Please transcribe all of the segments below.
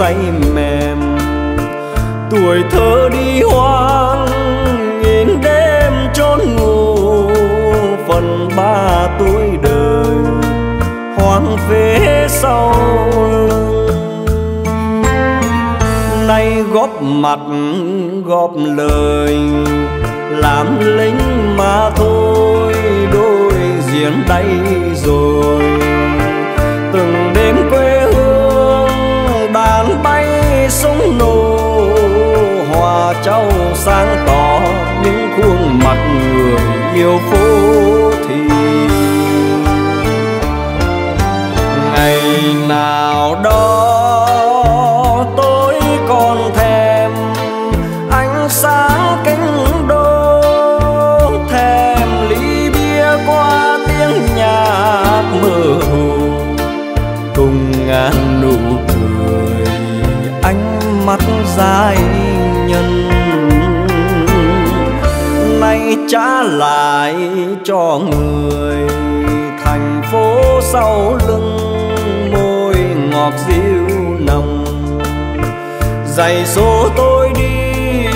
say mềm. Tuổi thơ đi hoang nhìn đêm trốn ngủ. Phần ba tuổi đời, hoang về sau nay góp mặt, góp lời, làm lính mà thôi. Đôi giếng đây rồi. Nô hòa châu sáng tỏ những khuôn mặt người yêu phố thì ngày nào đó trả lại cho người. Thành phố sau lưng môi ngọt dịu nồng. Giày số tôi đi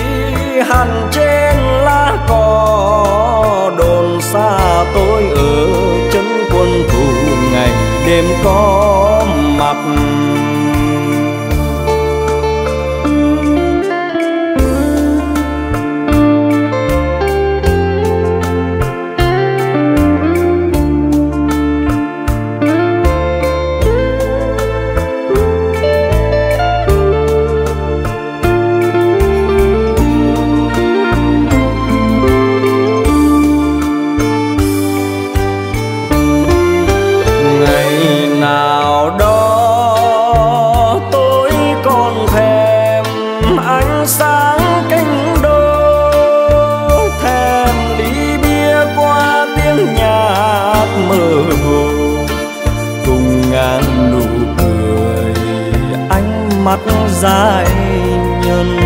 hẳn trên lá cỏ đồn xa tôi ở chân quân thủ ngày đêm có mặt. Giai nhân.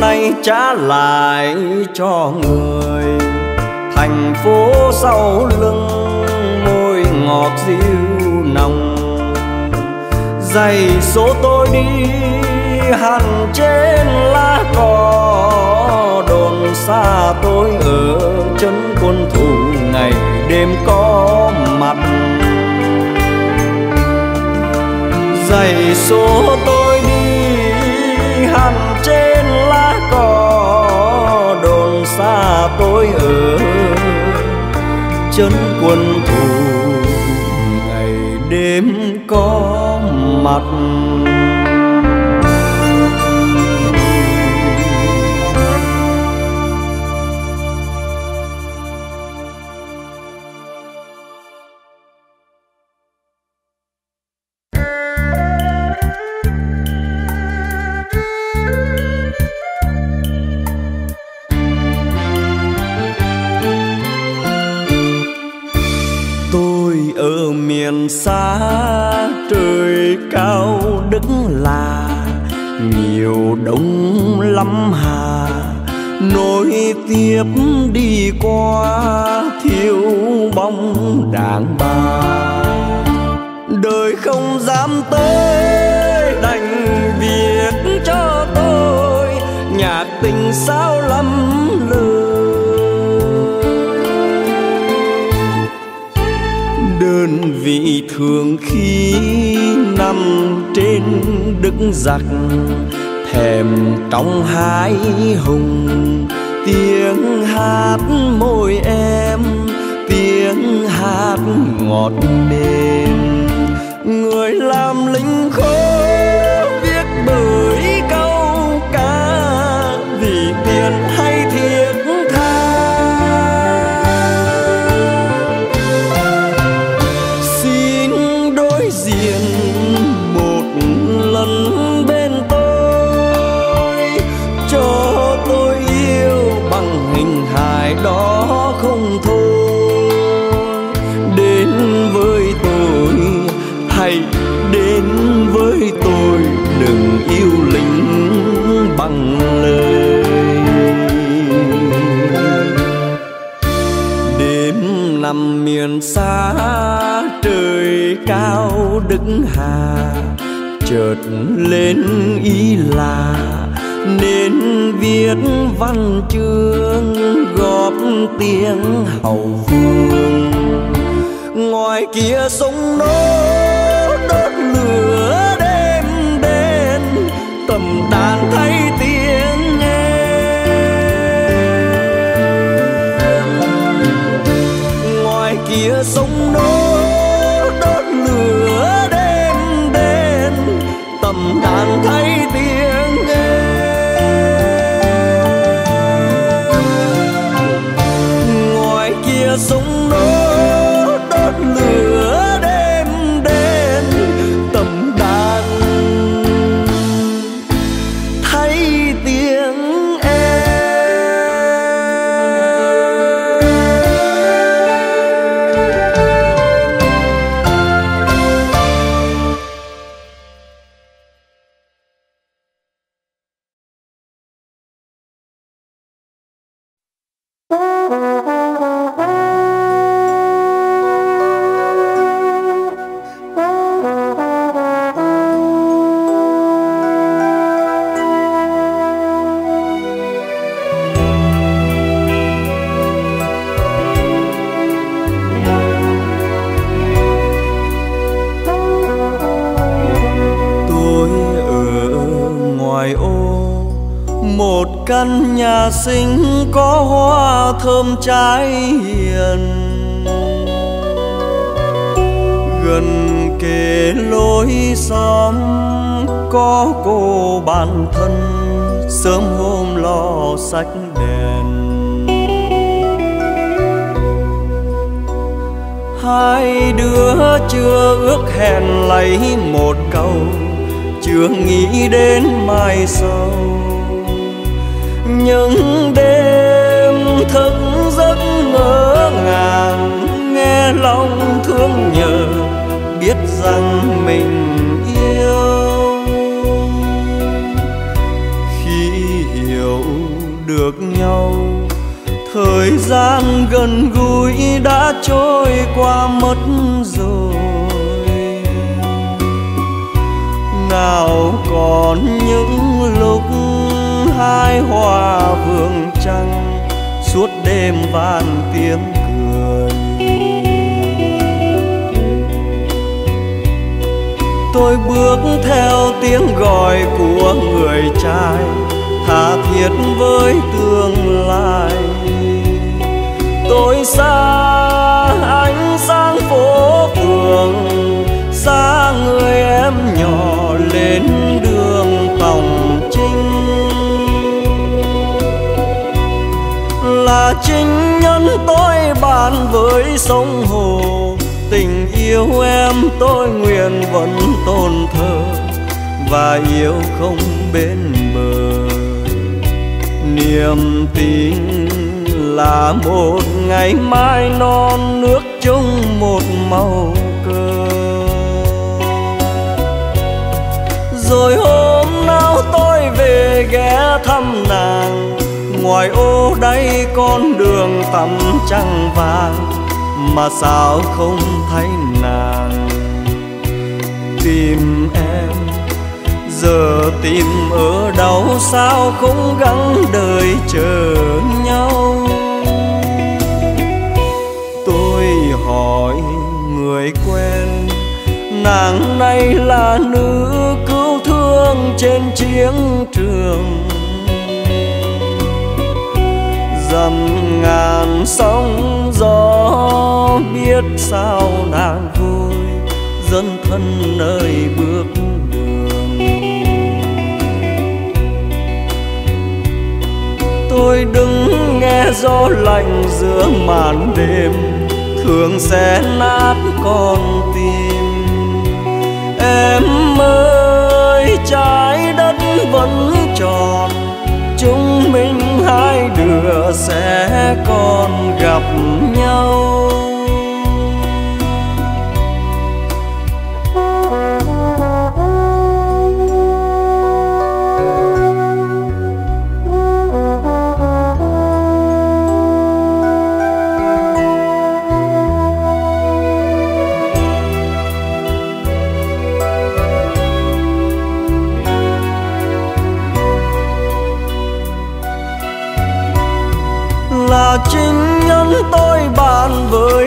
Nay trả lại cho người, thành phố sau lưng môi ngọt dịu nồng. Giày số tôi đi hẳn trên lá cỏ, đồn xa tôi ở chân quân thủ ngày đêm có mặt. Dày số tôi đi, hằn trên lá cỏ, đồn xa tôi ở. Chân quân thủ ngày đêm có mặt. Giặc, thèm trong hai hùng. Tiếng hát môi em, tiếng hát ngọt mềm. Người làm lính khôn xa trời cao đức hà chợt lên ý là nên viết văn chương góp tiếng hầu vương. Ngoài kia sông nối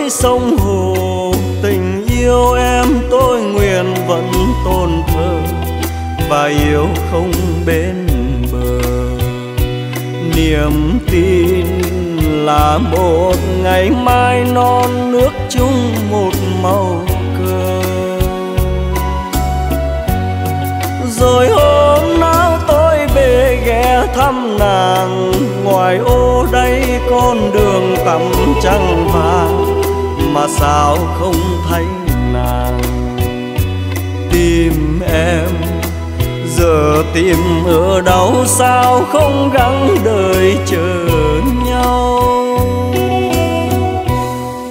với sông hồ. Tình yêu em tôi nguyện vẫn tôn thờ và yêu không bên bờ. Niềm tin là một ngày mai non nước chung một màu cờ. Rồi hôm nào tôi về ghé thăm nàng, ngoài ô đây con đường tắm trăng vàng mà sao không thấy nàng? Tìm em, giờ tìm ở đâu sao không gắng đợi chờ nhau?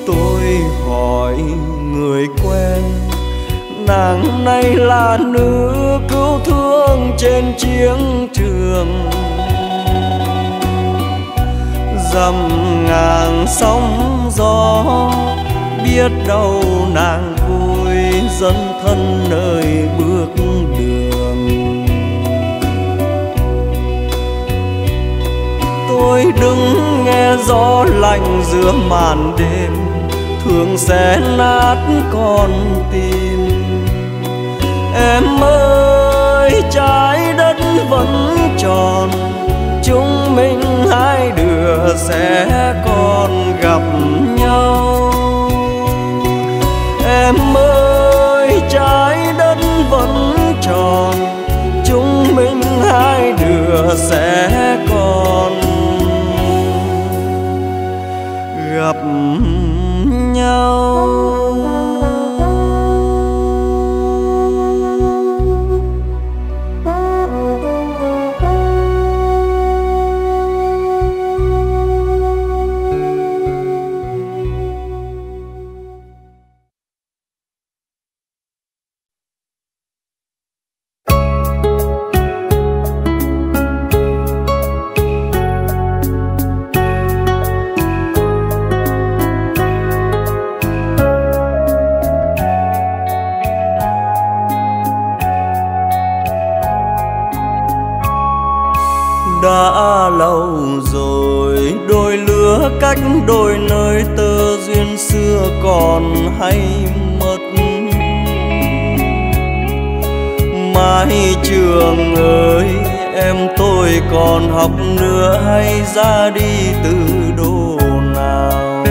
Tôi hỏi người quen, nàng nay là nữ cứu thương trên chiến trường. Dầm ngàn sóng gió biết đâu nàng vui dân thân nơi bước đường. Tôi đứng nghe gió lạnh giữa màn đêm, thường sẽ nát con tim. Em ơi, trái đất vẫn tròn, chúng mình hai đứa sẽ còn gặp nhau em ơi trái đất vẫn tròn chúng mình hai đứa sẽ còn gặp nhau. Học nữa hay ra đi từ đồ nào.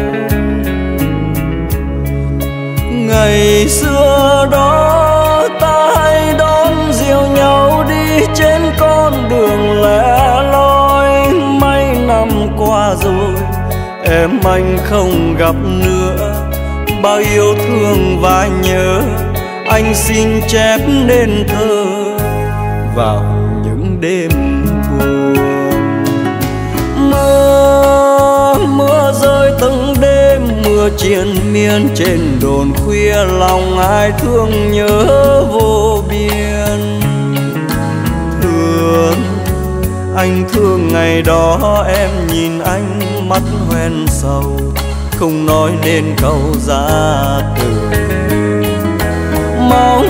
Ngày xưa đó ta hay đón diều nhau đi trên con đường lẻ loi. Mấy năm qua rồi, em anh không gặp nữa. Bao yêu thương và nhớ, anh xin chép nên thơ vào những đêm chiến miên trên đồn khuya, lòng ai thương nhớ vô biên. Thương, anh thương ngày đó, em nhìn anh mắt hoen sầu, không nói nên câu ra từ. Mong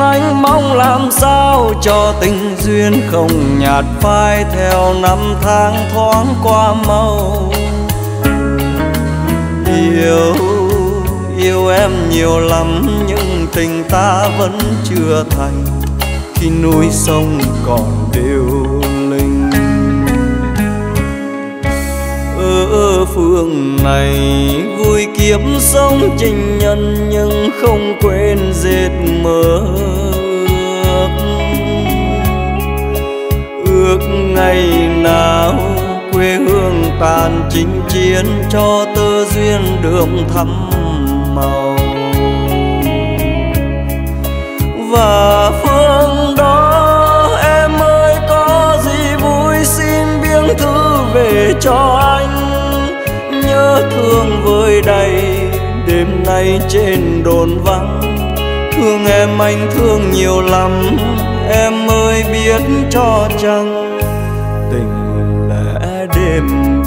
anh mong làm sao cho tình duyên không nhạt phai theo năm tháng thoáng qua mau yêu yêu em nhiều lắm nhưng tình ta vẫn chưa thành. Khi núi sông còn đều linh. Ở phương này vui kiếm sống tình nhân nhưng không quên dệt mơ ước ngày nào quê hương tàn chinh chiến cho duyên đường thắm màu. Và phương đó, em ơi, có gì vui xin biếng thư về cho anh. Nhớ thương vơi đầy đêm nay trên đồn vắng. Thương em, anh thương nhiều lắm, em ơi, biết cho chăng. Tình lẽ đêm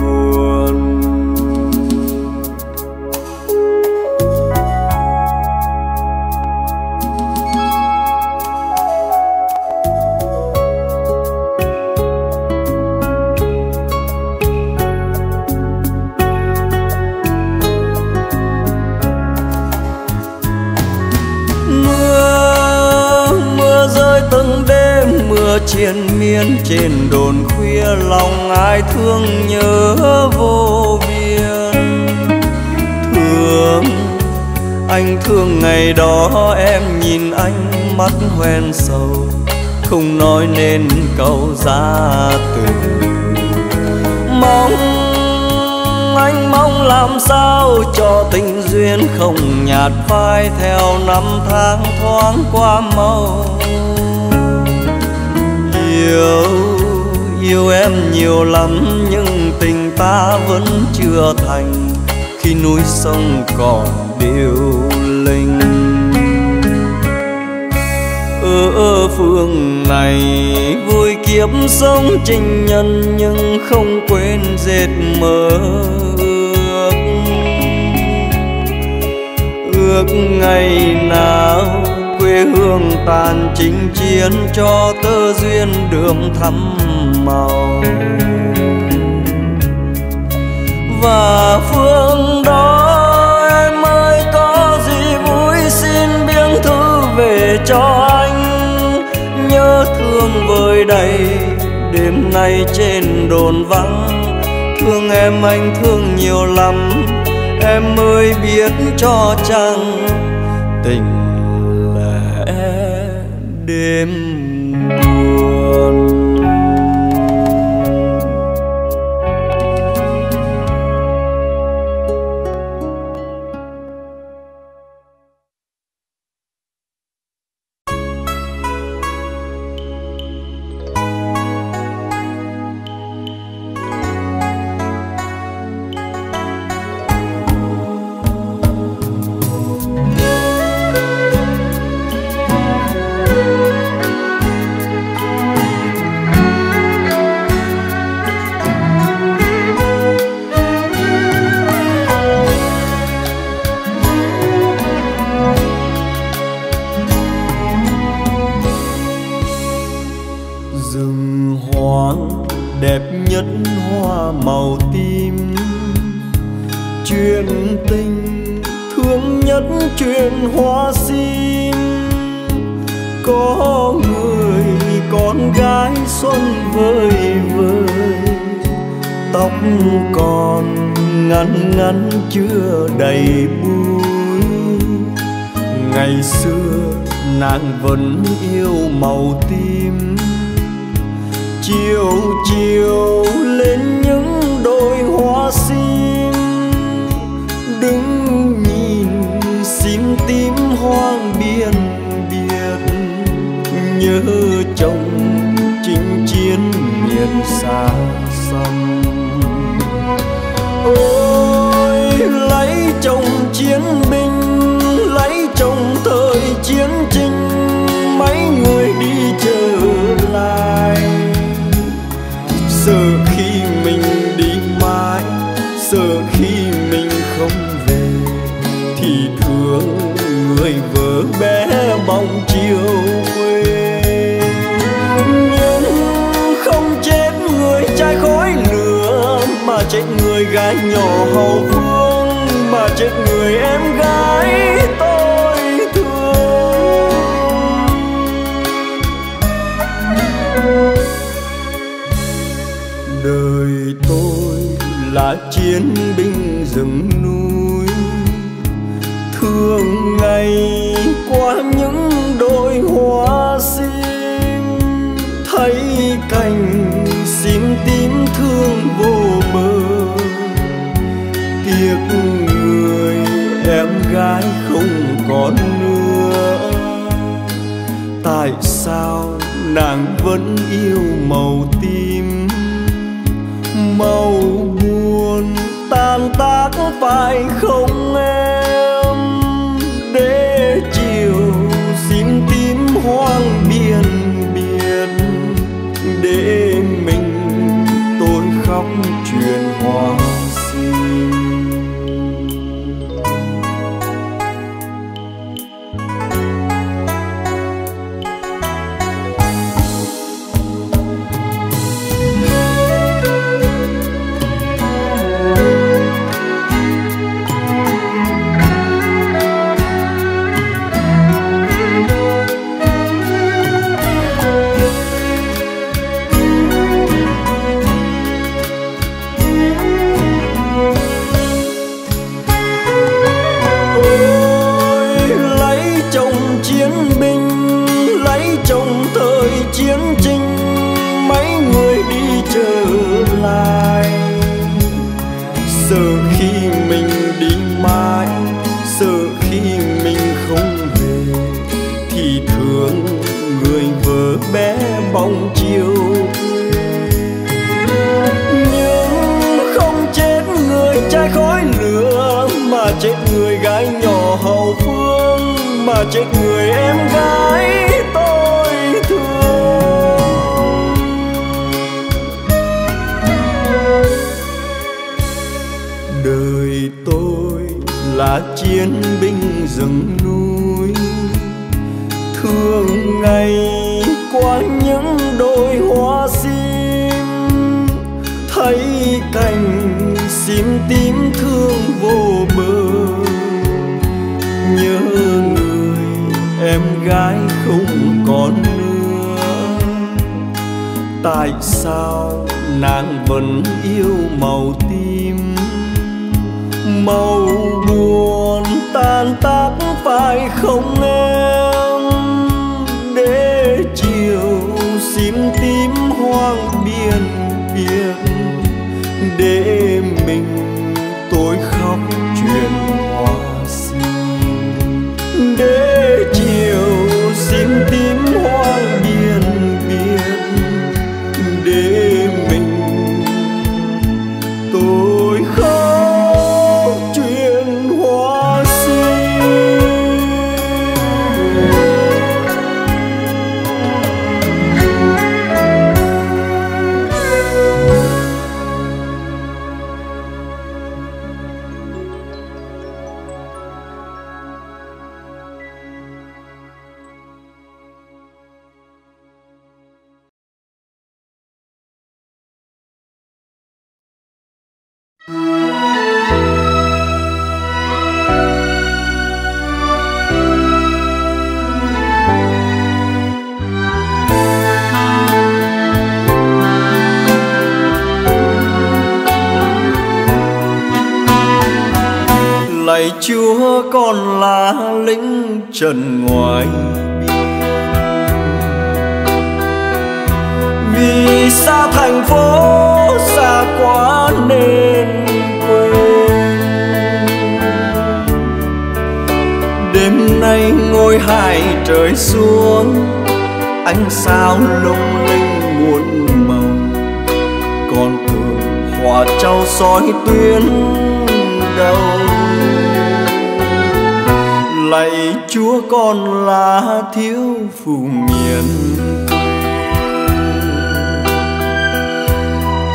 liên miên trên đồn khuya, lòng ai thương nhớ vô biên. Thương, anh thương ngày đó, em nhìn anh mắt hoen sầu, không nói nên câu ra từ. Mong anh mong làm sao cho tình duyên không nhạt phai theo năm tháng thoáng qua màu yêu yêu em nhiều lắm nhưng tình ta vẫn chưa thành. Khi núi sông còn điêu linh. Ở phương này vui kiếp sống trình nhân nhưng không quên dệt mơ ước. Ước ngày nào quê hương tàn chinh chiến cho tơ duyên đường thắm màu. Và phương đó em ơi, có gì vui xin biếng thư về cho anh. Nhớ thương vơi đầy đêm nay trên đồn vắng. Thương em anh thương nhiều lắm, em ơi biết cho chăng tình đêm buồn. bóng chiều. Nhưng không chết người trai khói lửa, mà chết người gái nhỏ hậu phương, mà chết người em gái tôi thương. Đời tôi là chiến binh rừng núi, thương ngày những đôi hoa sim. Thấy cành sim tím thương vô bờ. Nhớ người em gái không còn nữa. Tại sao nàng vẫn yêu màu tim? Màu buồn tan tác phải không em?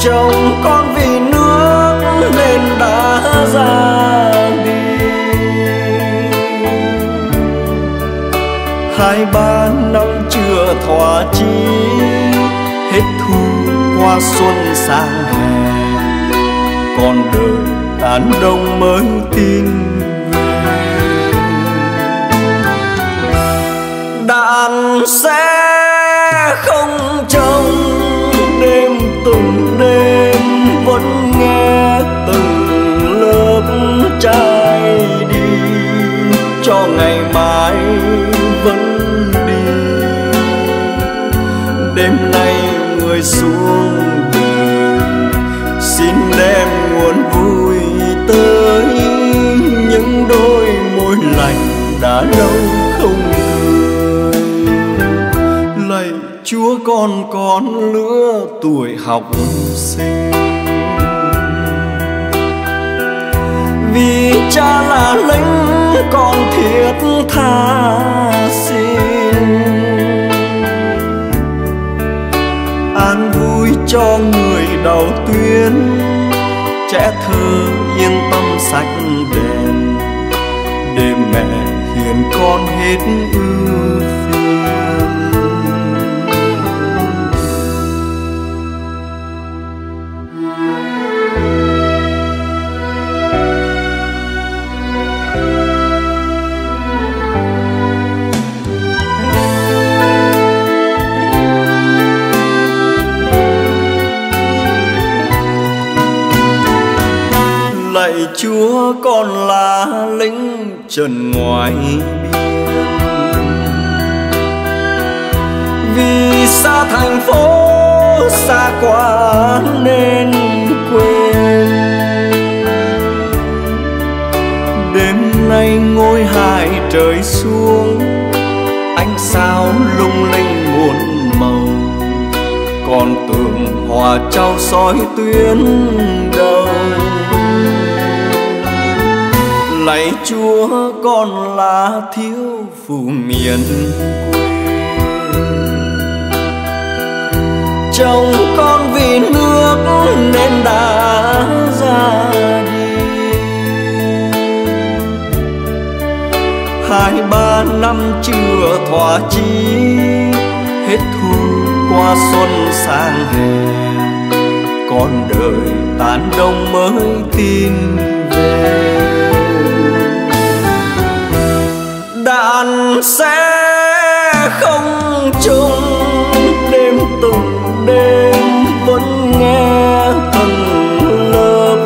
Chồng con vì nước nên đã ra đi hai ba năm chưa thỏa chí, hết thu qua xuân sang hè còn đời đàn đông mới tin về. đàn sẽ rơi xuống đường xin đem nguồn vui tới những đôi môi lành đã lâu không cười lạy chúa con con lứa tuổi học sinh. Vì cha là lính con thiết tha xin. Cho người đầu tuyến trẻ thơ yên tâm sạch đèn để mẹ hiền con hết ưu chúa con là lính trần ngoài biên vì xa thành phố, xa quá nên quên. Đêm nay ngôi hai trời xuống, ánh sao lung linh muôn màu. Còn tường hòa trao soi tuyến đầu chúa con là thiếu phụ miền quê. Chồng con vì nước nên đã ra đi. Hai ba năm chưa thỏa chí, hết thu qua xuân sang hè. Con đời tàn đông mới tin về. Sẽ không chung. Đêm từng đêm vẫn nghe từng lớp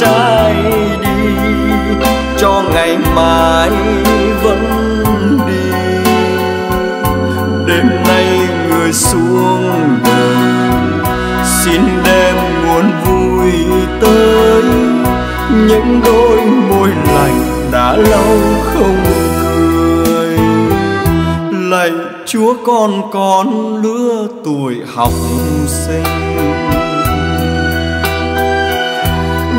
trai đi. Cho ngày mai vẫn đi. Đêm nay người xuống đời xin đem nguồn vui tới. Những đôi môi lành đã lâu không chúa con con lứa tuổi học sinh.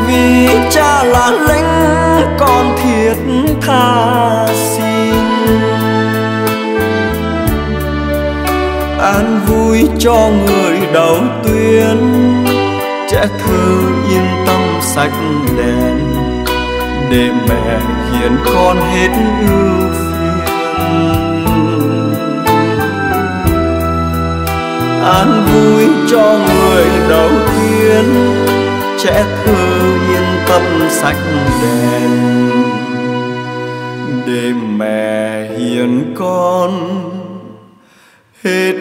Vì cha là lính con thiệt tha xin. An vui cho người đầu tuyến trẻ thơ yên tâm sạch đèn để mẹ hiền con hết ưu an vui cho người đầu tiên. Trẻ thơ yên tâm sạch đèn. Để mẹ hiền con, hết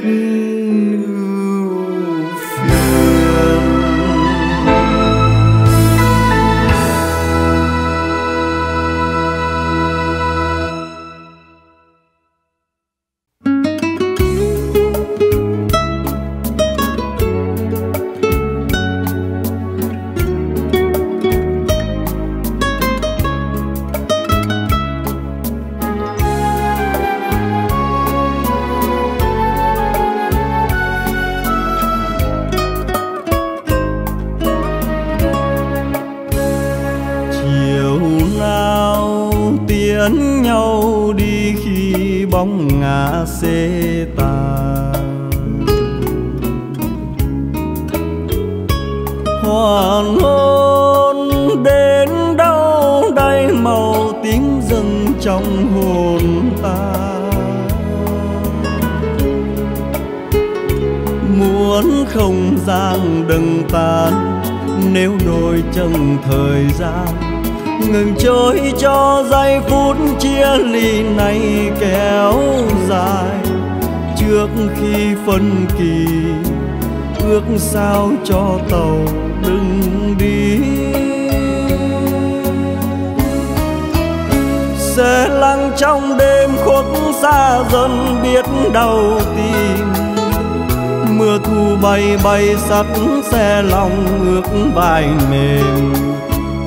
sắt xe lòng ước vai mềm.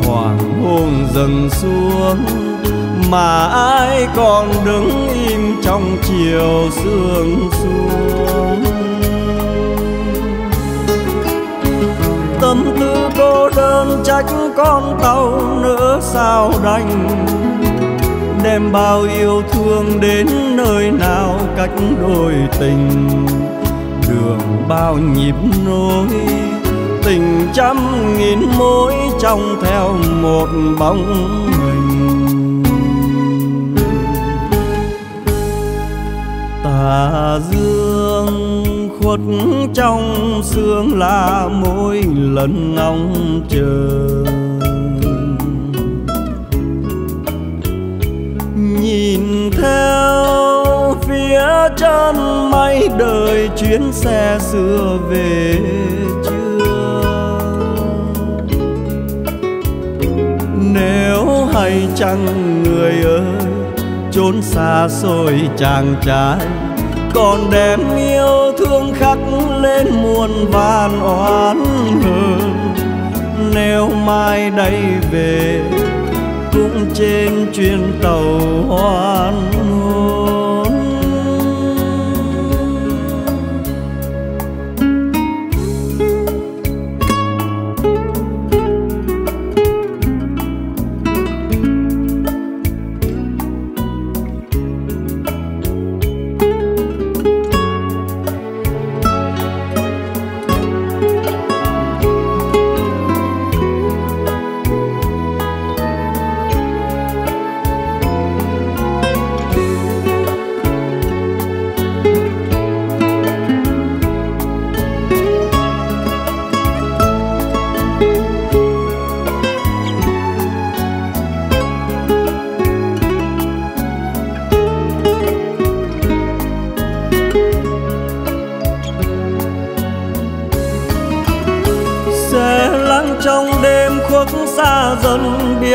Hoàng hôn dần xuống, mà ai còn đứng im trong chiều sương xuống. Tâm tư cô đơn trách con tàu nữa sao đành? Đem bao yêu thương đến nơi nào cách đôi tình? Đường bao nhịp nối, tình trăm nghìn mối trong theo một bóng mình tà dương khuất trong sương là mỗi lần ngóng chờ. Chân mây đời chuyến xe xưa về chưa? Nếu hay chăng người ơi, chốn xa xôi chàng trai, còn đem yêu thương khắc lên muôn vàn oán hờn. Nếu mai đây về, cũng trên chuyến tàu hoan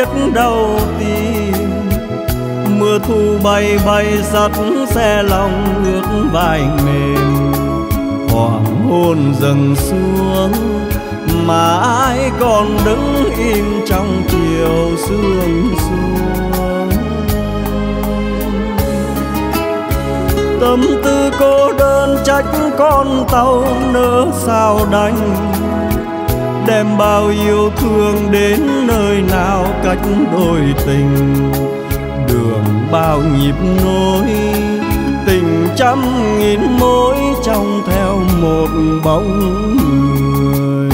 biết đâu tìm. Mưa thu bay bay sắt xe lòng ngược vai mềm. Hoàng hôn dần xuống, mà ai còn đứng im trong chiều sương xuống. Tâm tư cô đơn trách con tàu nỡ sao đành đem bao yêu thương đến nơi nào cách đôi tình. Đường bao nhịp nối, tình trăm nghìn mối trong theo một bóng người.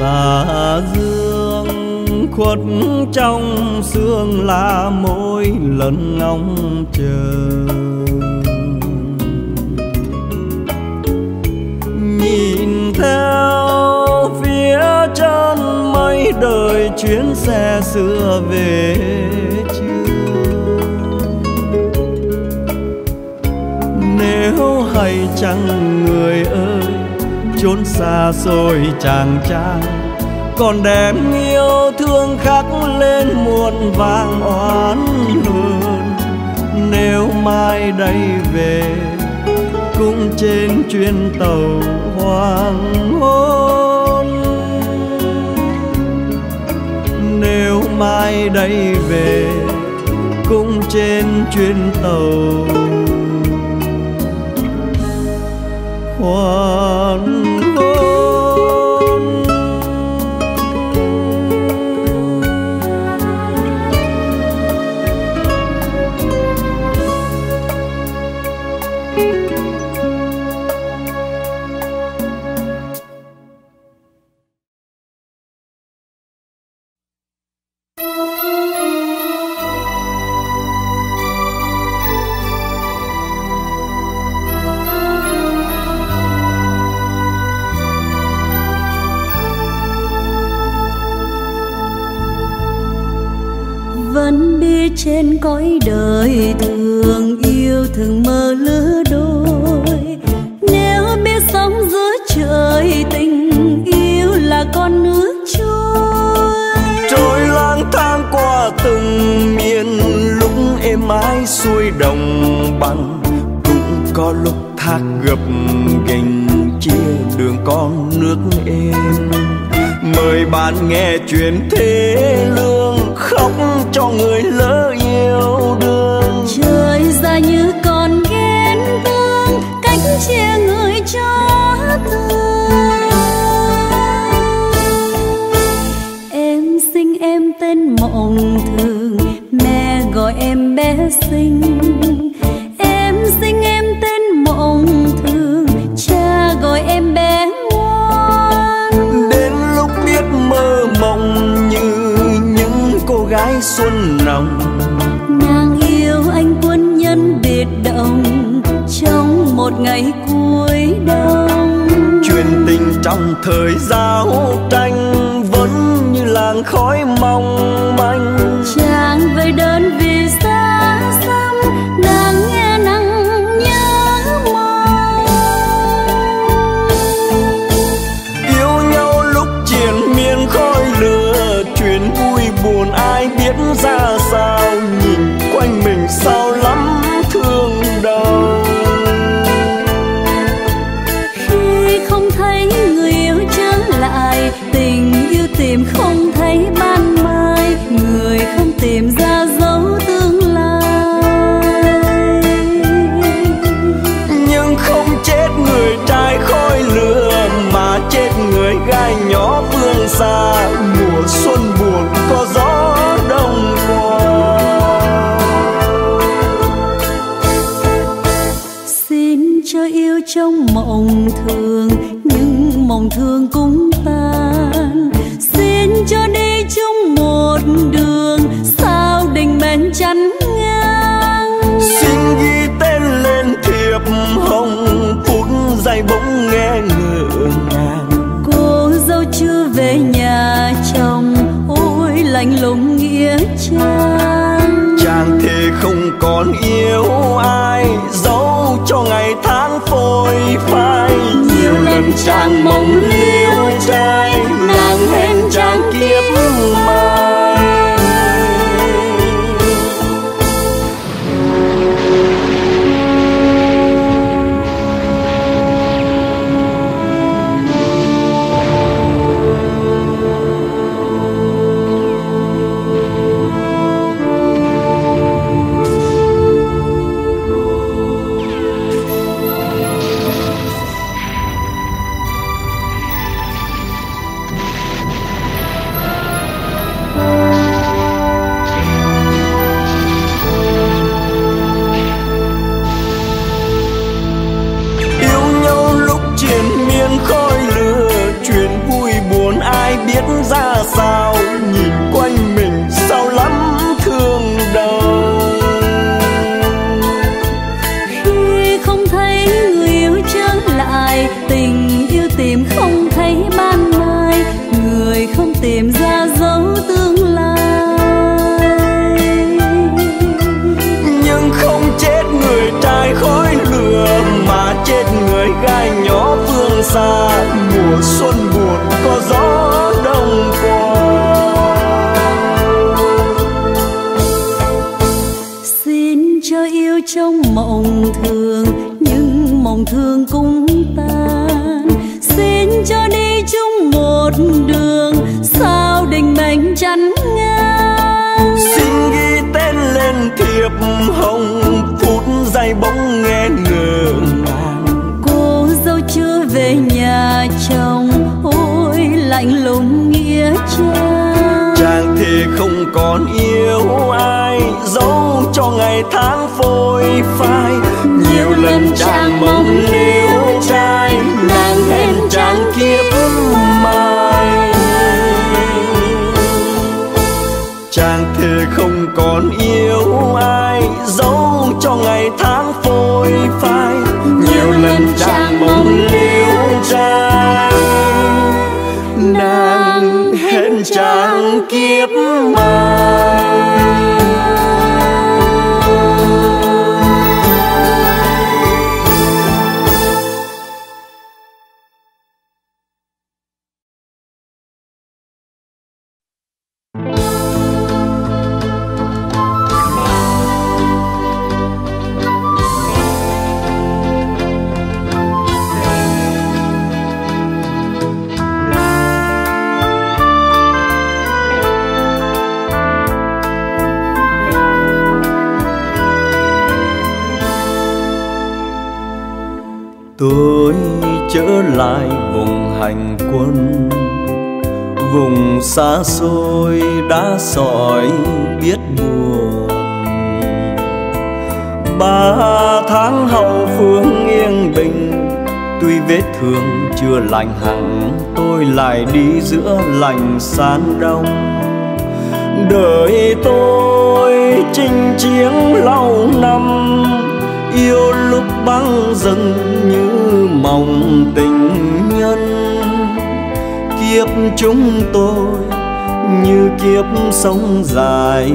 Tà dương khuất trong sương là mỗi lần ngóng chờ. chân mấy đời chuyến xe xưa về chưa? Nếu hay chăng người ơi, chốn xa xôi chàng trai, còn đem yêu thương khắc lên muôn vàng oán hờn. Nếu mai đây về, cũng trên chuyến tàu hoàng hôn. mai đây về cũng trên chuyến tàu. Hoa đến thế lần chàng mong liễu giữa lành san đông đời tôi chinh chiến lâu năm, yêu lúc băng dần như mộng tình nhân. Kiếp chúng tôi như kiếp sống dài,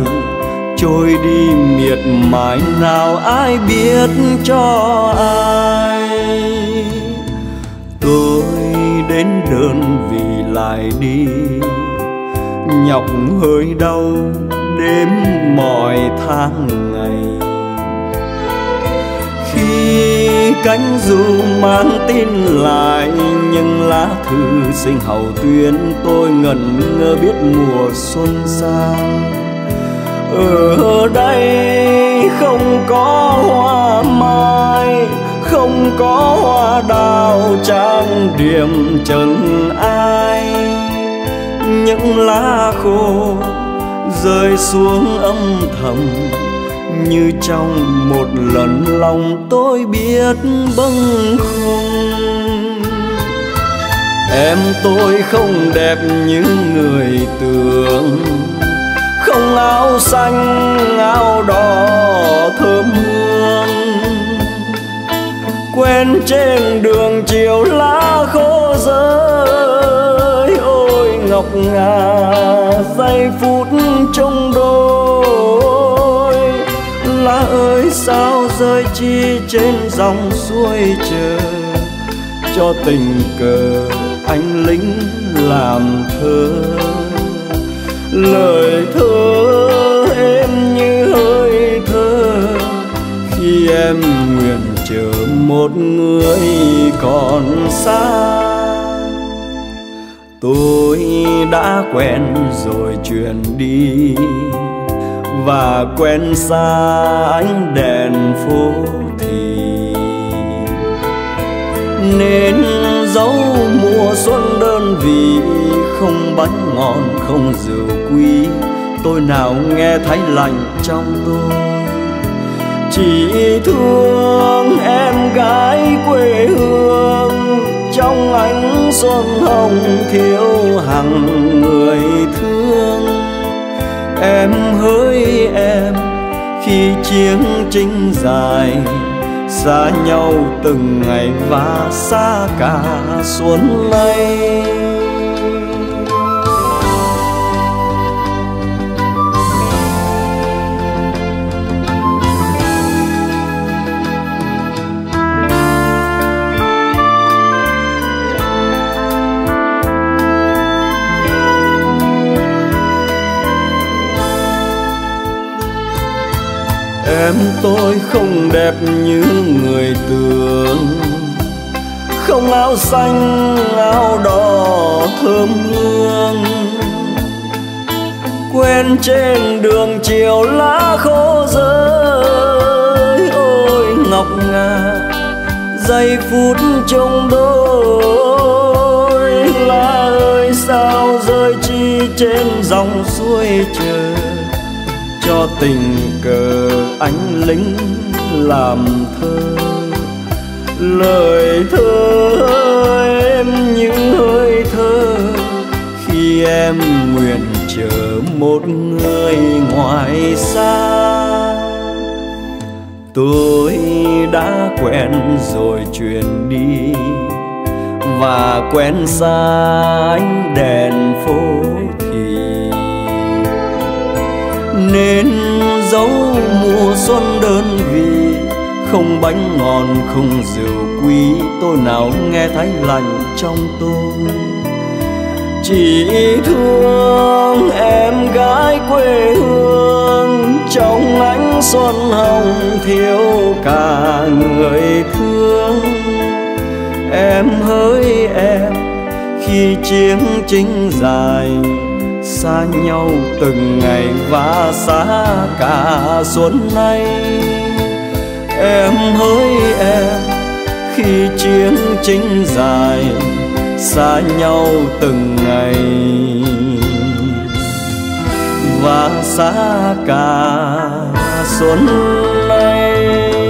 trôi đi miệt mài. Nào ai biết cho ai? Đến đơn vì lại đi. Nhọc hơi đau đêm mọi tháng ngày. Khi cánh du mang tin lại, nhưng lá thư sinh hậu tuyến tôi ngẩn ngơ biết mùa xuân sang ở đây không có hoa mai không có hoa đào trang điểm trần ai. Những lá khô rơi xuống âm thầm như trong một lần lòng tôi biết bâng khuâng. Em tôi không đẹp như người tưởng, không áo xanh áo đỏ thơm hương quen trên đường chiều lá khô rơi. Ôi, ngọc ngà, giây phút trong đôi. Lá ơi, sao rơi chi trên dòng suối chờ? Cho tình cờ anh lính làm thơ. Lời thơ em như hơi thơ. Khi em nguyện một người còn xa. Tôi đã quen rồi chuyển đi, và quen xa ánh đèn phố thì. Nên dấu mùa xuân đơn vị không bánh ngon, không rượu quý. Tôi nào nghe thấy lạnh trong tôi chỉ thương em gái quê hương. Trong ánh xuân hồng thiếu hằng người thương. Em hỡi em khi chiến tranh dài, xa nhau từng ngày và xa cả xuân nay. Em tôi không đẹp như người tưởng. Không áo xanh, áo đỏ, thơm hương. Quên trên đường chiều lá khô rơi. Ôi, ngọc ngà, giây phút trong đôi. Lá ơi, sao rơi chi trên dòng suối chờ cho tình cờ? Anh lính làm thơ. Lời thơ em như hơi thơ, khi em nguyện chờ một người ngoài xa. Tôi đã quen rồi chuyển đi, và quen xa ánh đèn phố thì. Nên mùa xuân đơn vị, không bánh ngon không rượu quý. Tôi nào nghe thấy lành trong tôi. Chỉ thương em gái quê hương, trong ánh xuân hồng thiếu cả người thương. Em hỡi em khi chiến tranh dài xa nhau, từng ngày và xa cả xuân nay. Em hỡi em, khi chiến tranh dài, xa nhau từng ngày. Và xa cả xuân nay.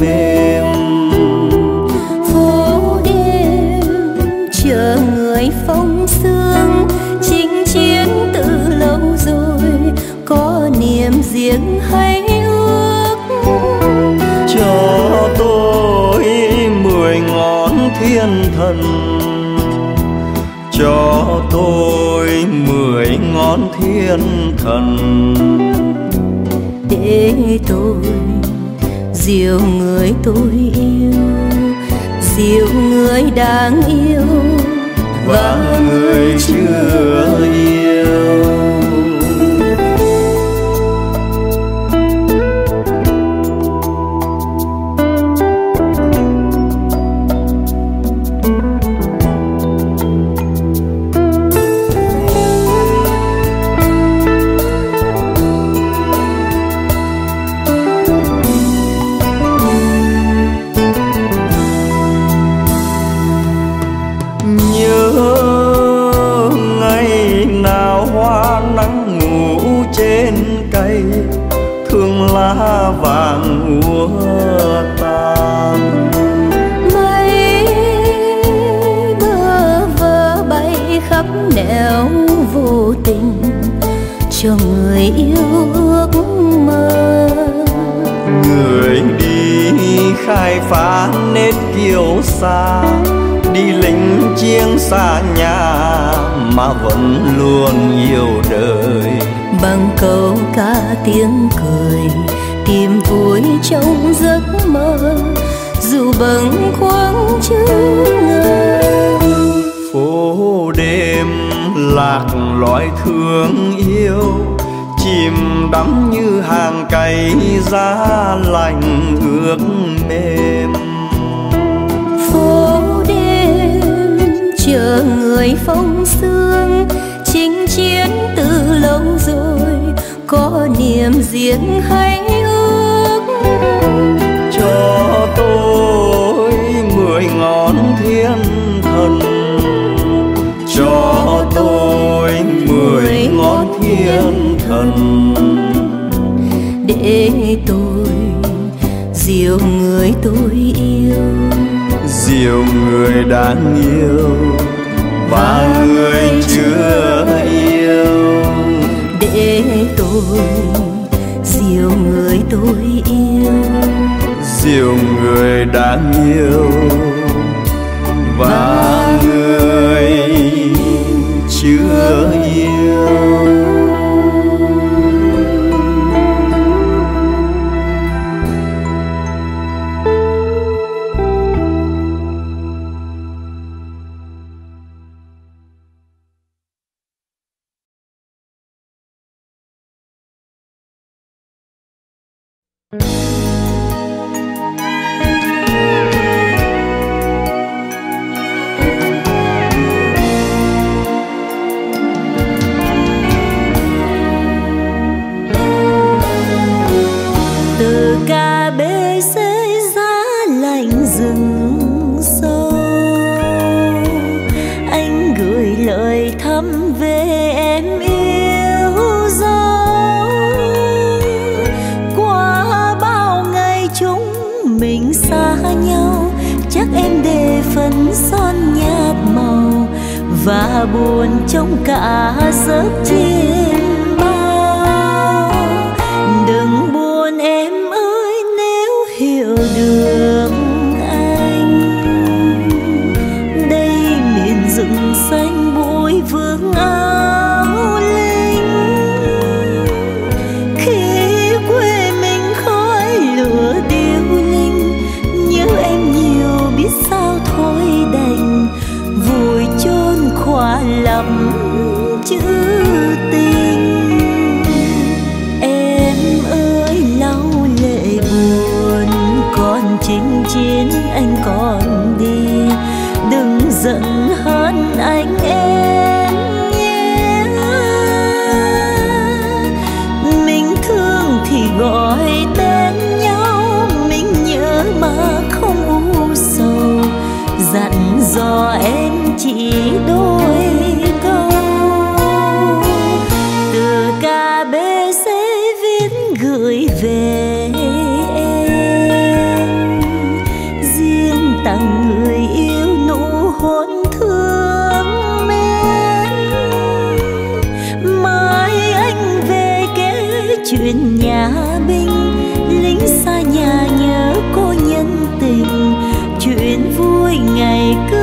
Mềm. Phố đêm chờ người phong sương chinh chiến từ lâu rồi có niềm riêng hay ước? Cho tôi mười ngón thiên thần. Cho tôi mười ngón thiên thần. Để tôi dìu người tôi yêu dìu người đáng yêu và người chưa yêu khai phá nét kiêu xa đi lính chiến xa nhà mà vẫn luôn yêu đời. Bằng câu ca tiếng cười tìm vui trong giấc mơ dù bâng khoáng chưa ngờ phố đêm lạc loài thương yêu chìm đắm như hàng cây giá lạnh ướt mềm. Phố đêm chờ người phong sương chinh chiến từ lâu rồi có niềm riêng hay ước? Cho tôi mười ngón thiên thần. Cho tôi mười ngón thiên thần. Để tôi dìu người tôi yêu. Dìu người đáng yêu và người chưa yêu. Để tôi dìu người tôi yêu. Dìu người đáng yêu và tình ngày cứ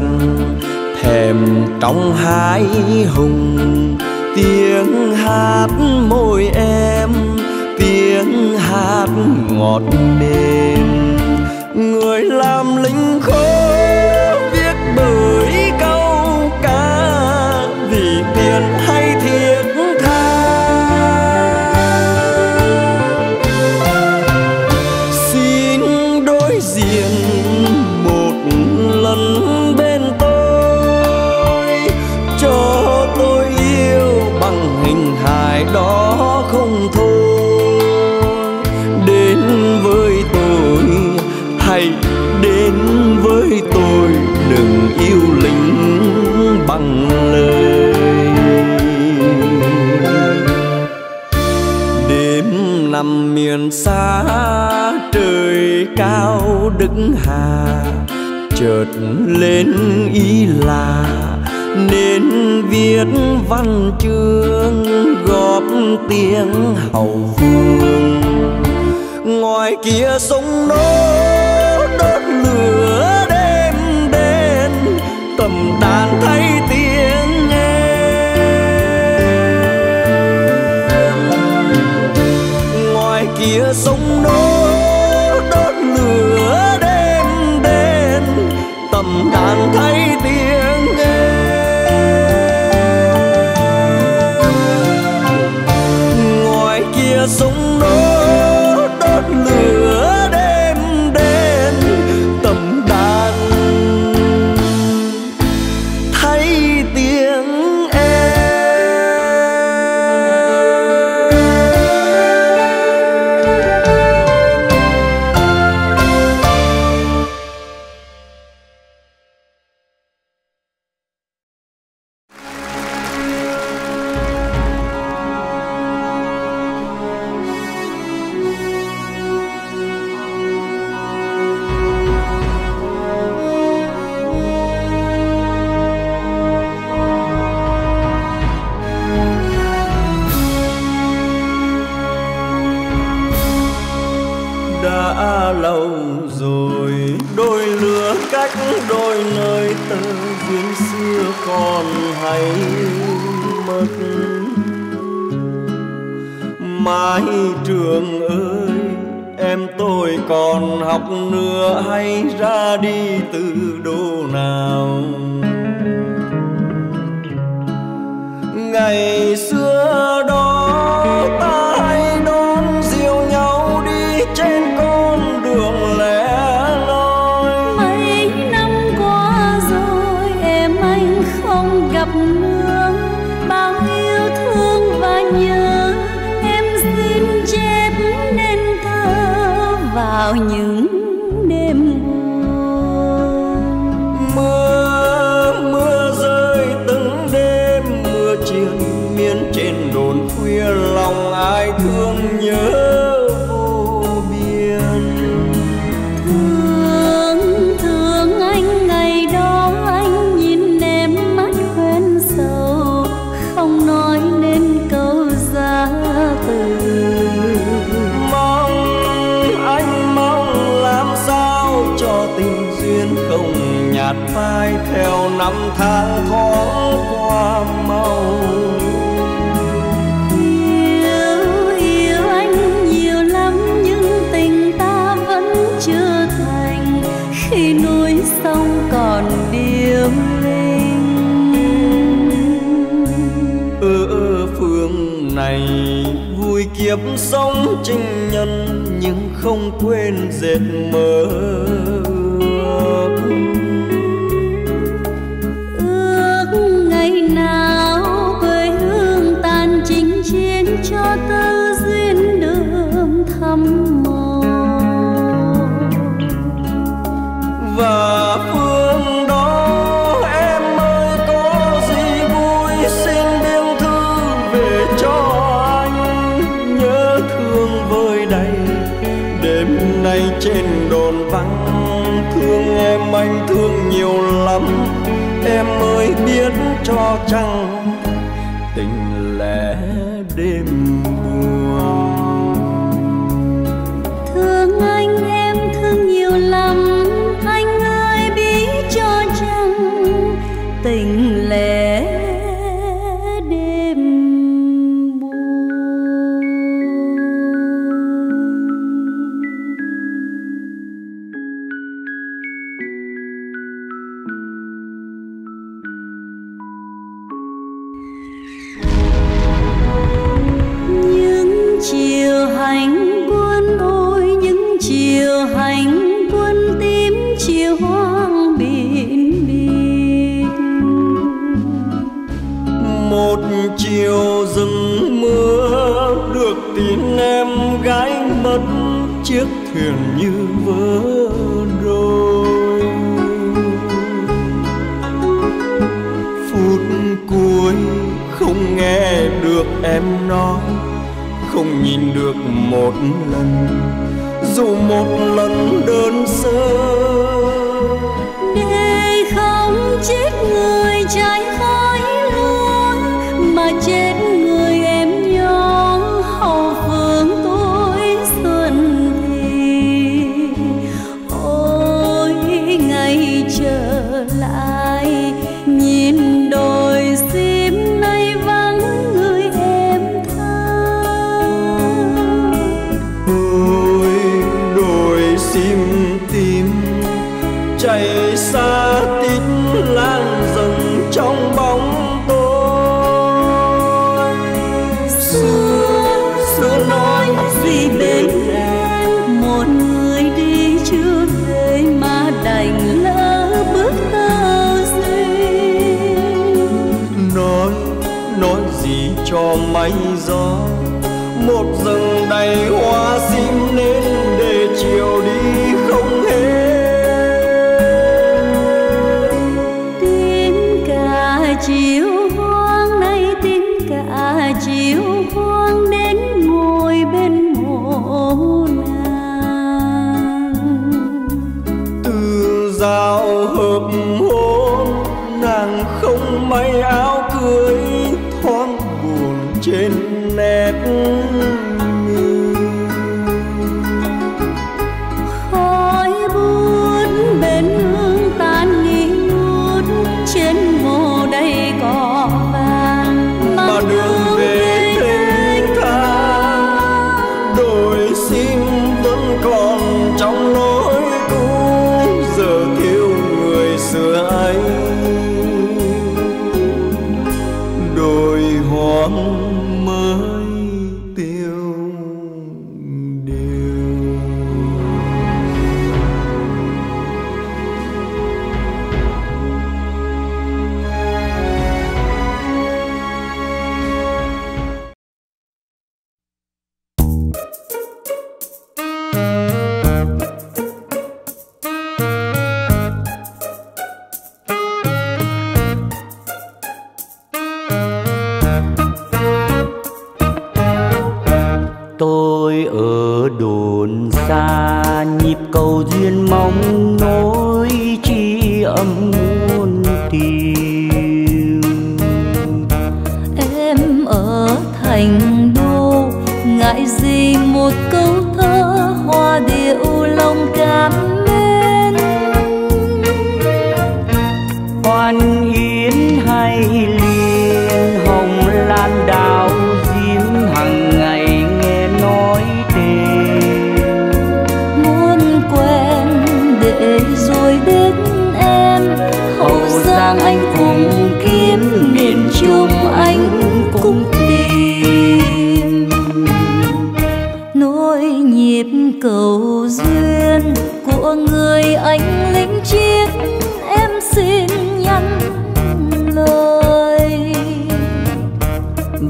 hát thèm trong hai hùng. Tiếng hát môi em tiếng hát ngọt mềm hà, chợt lên ý là nên viết văn chương góp tiếng hậu phương. Ngoài kia sông nối hay ra đi từ tâm linh. Ở phương này vui kiếp sống chinh nhân, nhưng không quên dệt mơ ước. cho trăng huyền như vỡ đôi. Phút cuối không nghe được em nói, không nhìn được một lần. Dù một lần đơn sơ. Để không chết người trái khóc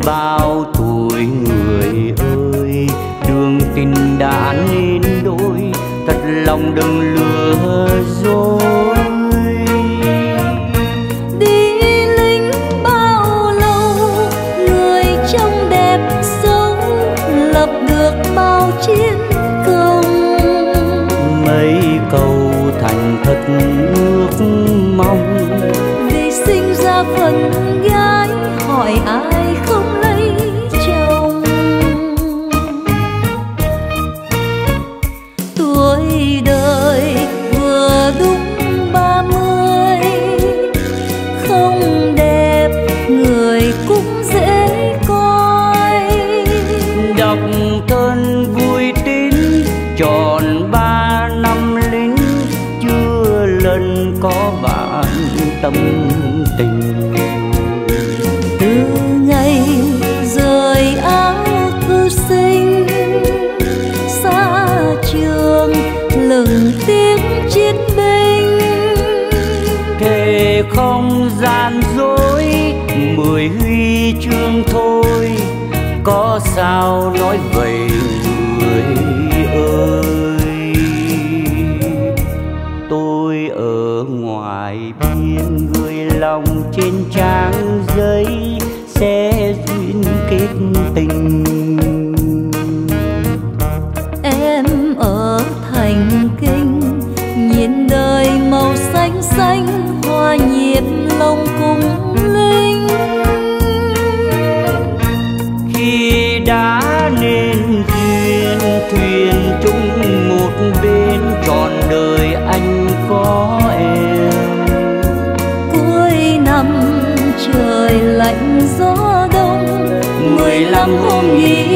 bao tuổi người ơi. Đường tình đã nên đôi thật lòng đừng lừa dối.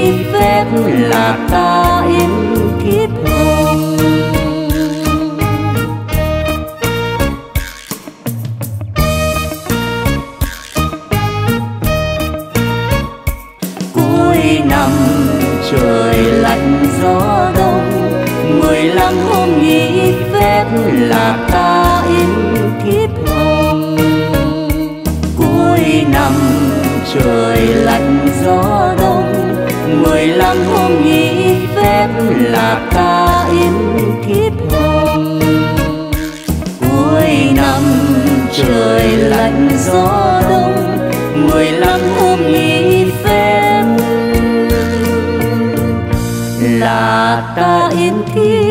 mi cédula. là ca yến thiếp hồng. Cuối năm trời lạnh gió đông, mười lăm hôm nghỉ phép. Là ta yến thiếp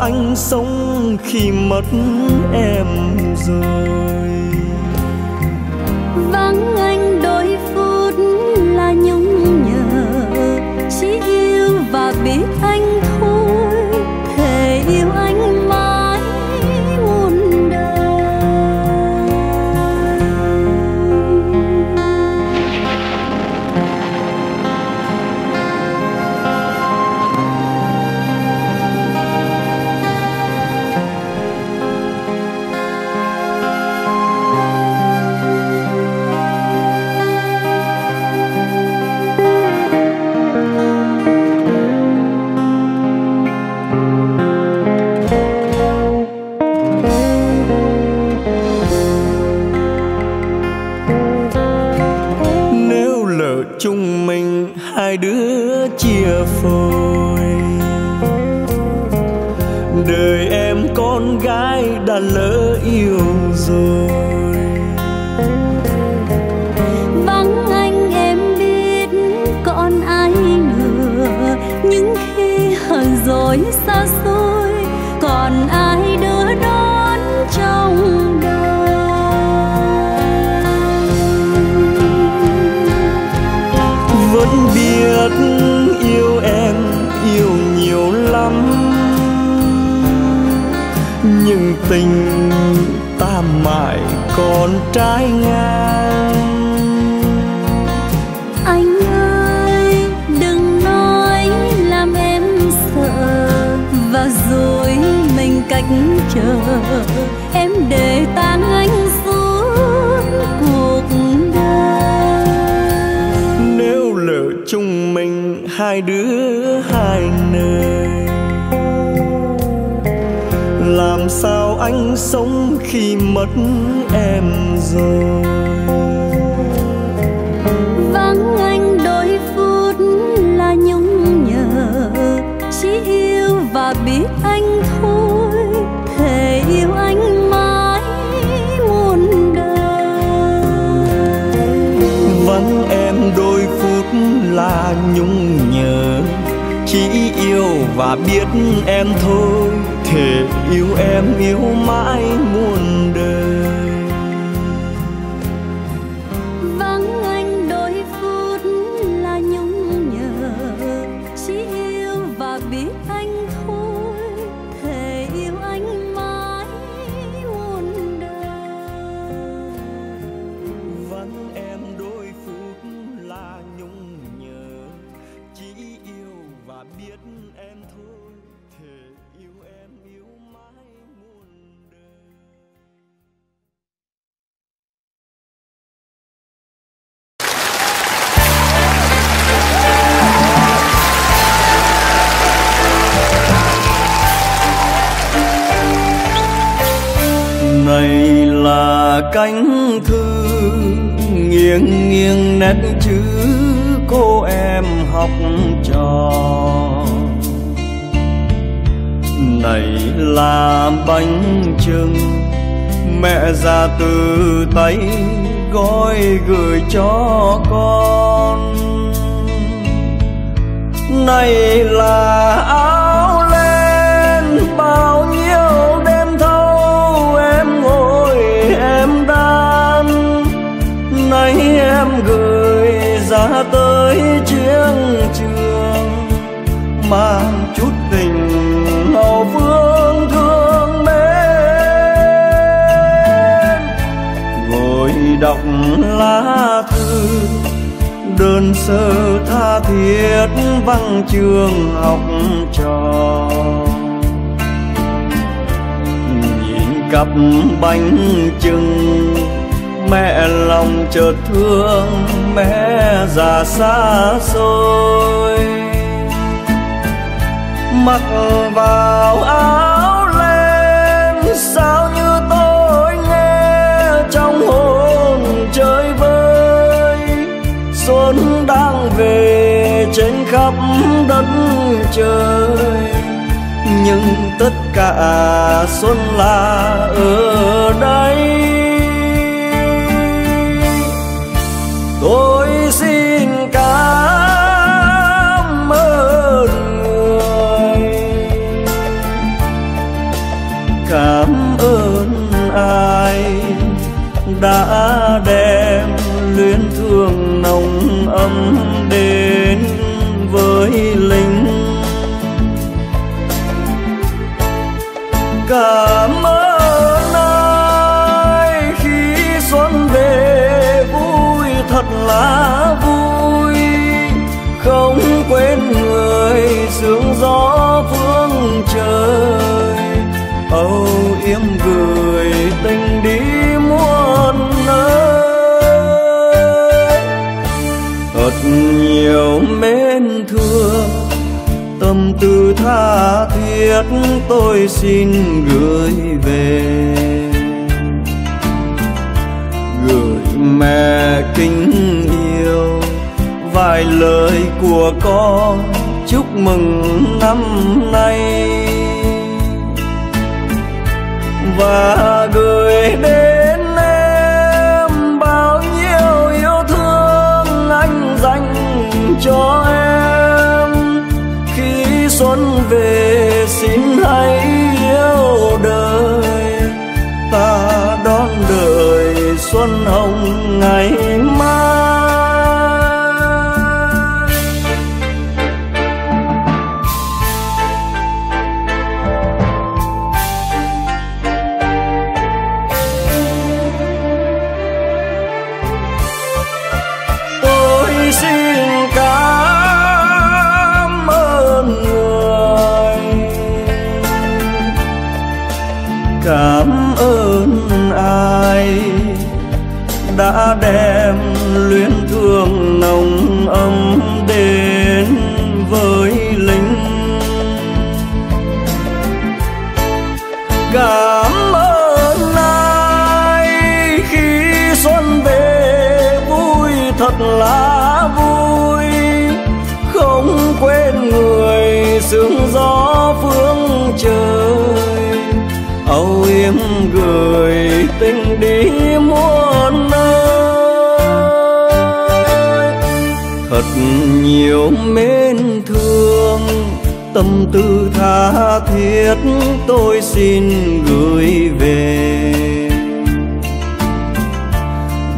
anh sống khi mất em rồi vắng anh đôi phút là nhung nhớ chỉ yêu và biết anh tình ta mãi còn trái ngang. Anh ơi, đừng nói làm em sợ, và rồi mình cách chờ sao anh sống khi mất em rồi? Vắng anh đôi phút là nhung nhớ chỉ yêu và biết anh thôi. Thề yêu anh mãi muôn đời. Vắng em đôi phút là nhung nhớ chỉ yêu và biết em thôi. Thề yêu em yêu mãi muôn gió phương trời, âu yếm gửi tình đi muôn nơi. Thật nhiều mến thương, tâm tư tha thiết tôi xin gửi về. Gửi mẹ kính yêu, vài lời của con mừng năm nay. Và gửi đến em bao nhiêu yêu thương anh dành cho em. Khi xuân về, xin hãy yêu đời. Ta đón đời xuân hồng ngày nhiều mến thương, tâm tư tha thiết tôi xin gửi về.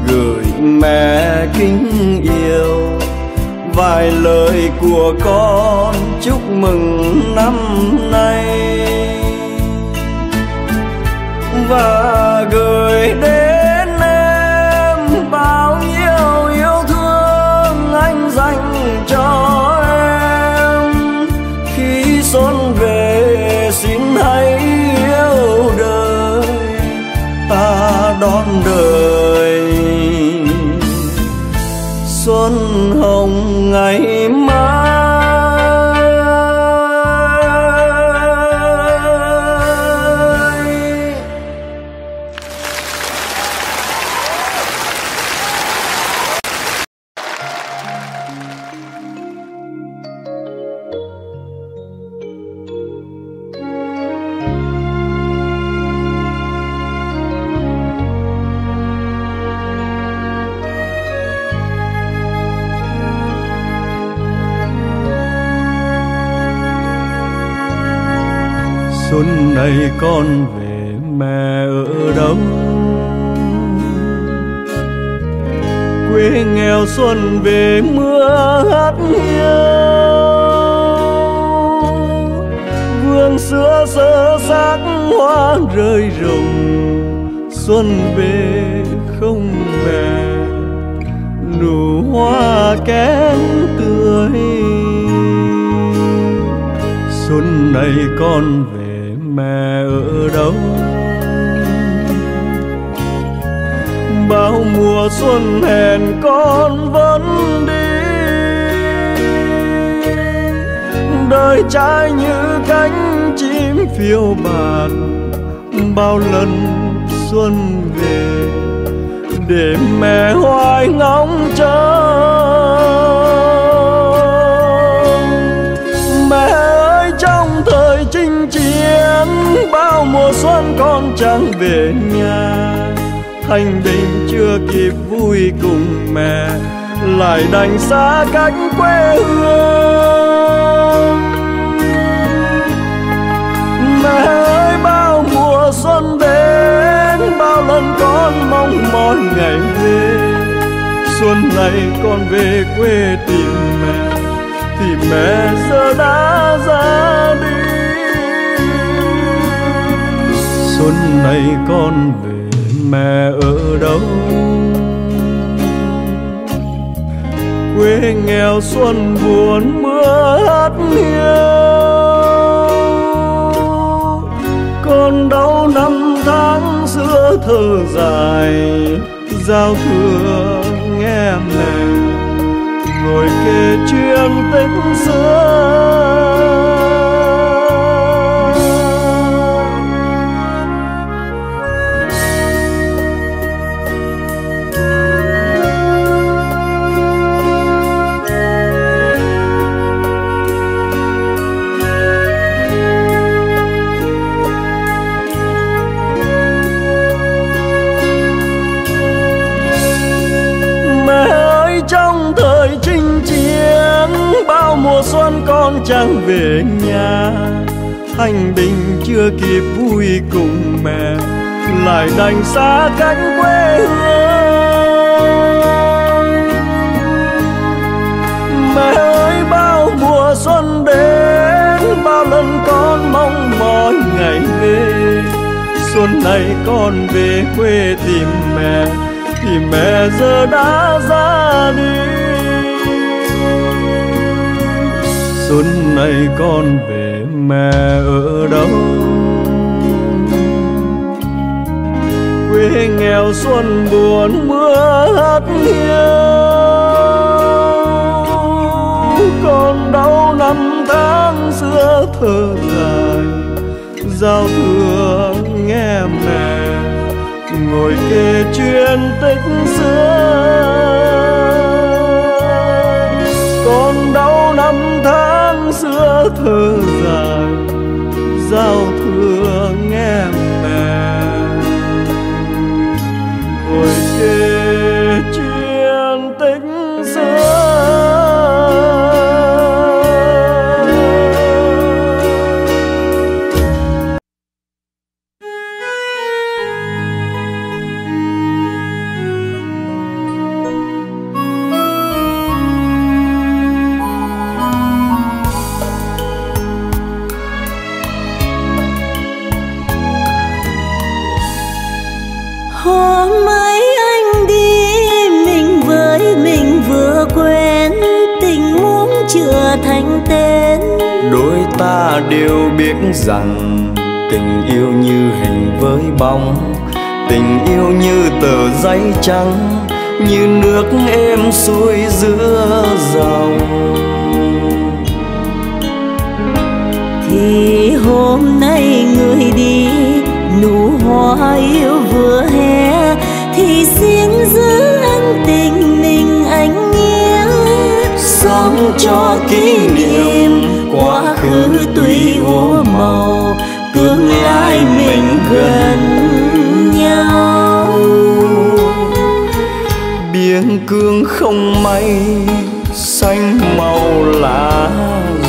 Gửi mẹ kính yêu, vài lời của con chúc mừng năm nay. Và gửi đến con về mẹ ở đâu? Quê nghèo xuân về mưa hát hiu vương sữa sơ xác hoa rơi rụng, xuân về không mẹ nụ hoa kém tươi, xuân này con về đâu. Bao mùa xuân hẹn con vẫn đi. Đời trai như cánh chim phiêu bạt bao lần xuân về để mẹ hoài ngóng chờ. Chiến bao mùa xuân con chẳng về nhà. Thanh bình chưa kịp vui cùng mẹ, lại đành xa cách quê hương. Mẹ ơi, bao mùa xuân đến, bao lần con mong mỏi ngày về. Xuân này con về quê tìm mẹ, thì mẹ giờ đã ra đi. Xuân này con về mẹ ở đâu? Quê nghèo xuân buồn mưa hát hiu. Con đau năm tháng xưa thơ dài, giao thừa nghe mẹ ngồi kể chuyện tích xưa. Xuân con về nhà. Thanh bình chưa kịp vui cùng mẹ, lại đành xa cánh quê hương. Mẹ ơi, bao mùa xuân đến, bao lần con mong mỏi ngày về xuân này con về quê tìm mẹ, thì mẹ giờ đã ra đi. Xuân này con về mẹ ở đâu? Quê nghèo xuân buồn mưa hát hiu. Con đau năm tháng xưa thơ dài, giao thừa nghe mẹ ngồi kể chuyện tích xưa. Con năm tháng xưa thơ dài giao thừa nghe mẹ. Ngồi trên biết rằng tình yêu như hình với bóng, tình yêu như tờ giấy trắng, như nước êm xuôi giữa dòng. Thì hôm nay người đi, nụ hoa yêu vừa hé thì xin giữ anh tình sống cho kỷ niệm. Quá khứ tuy úa màu tương lai mình gần nhau. Biên cương không mây xanh màu lá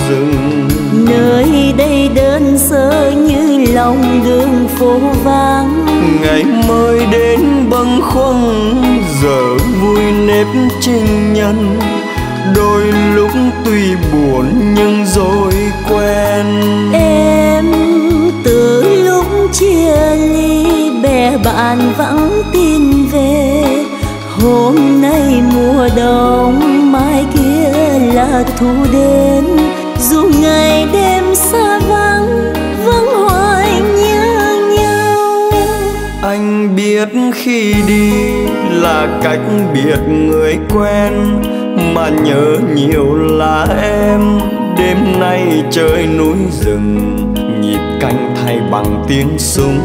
rừng. Nơi đây đơn sơ như lòng đường phố vắng. Ngày mới đến bâng khuâng giờ vui nếp trinh nhân đôi lúc tuy buồn nhưng rồi quen. Em từ lúc chia ly bè bạn vắng tin về. Hôm nay mùa đông mai kia là thu đến. Dù ngày đêm xa vắng vẫn hoài nhớ nhau. Anh biết khi đi là cách biệt người quen mà nhớ nhiều là em. Đêm nay trời núi rừng, nhịp canh thay bằng tiếng súng.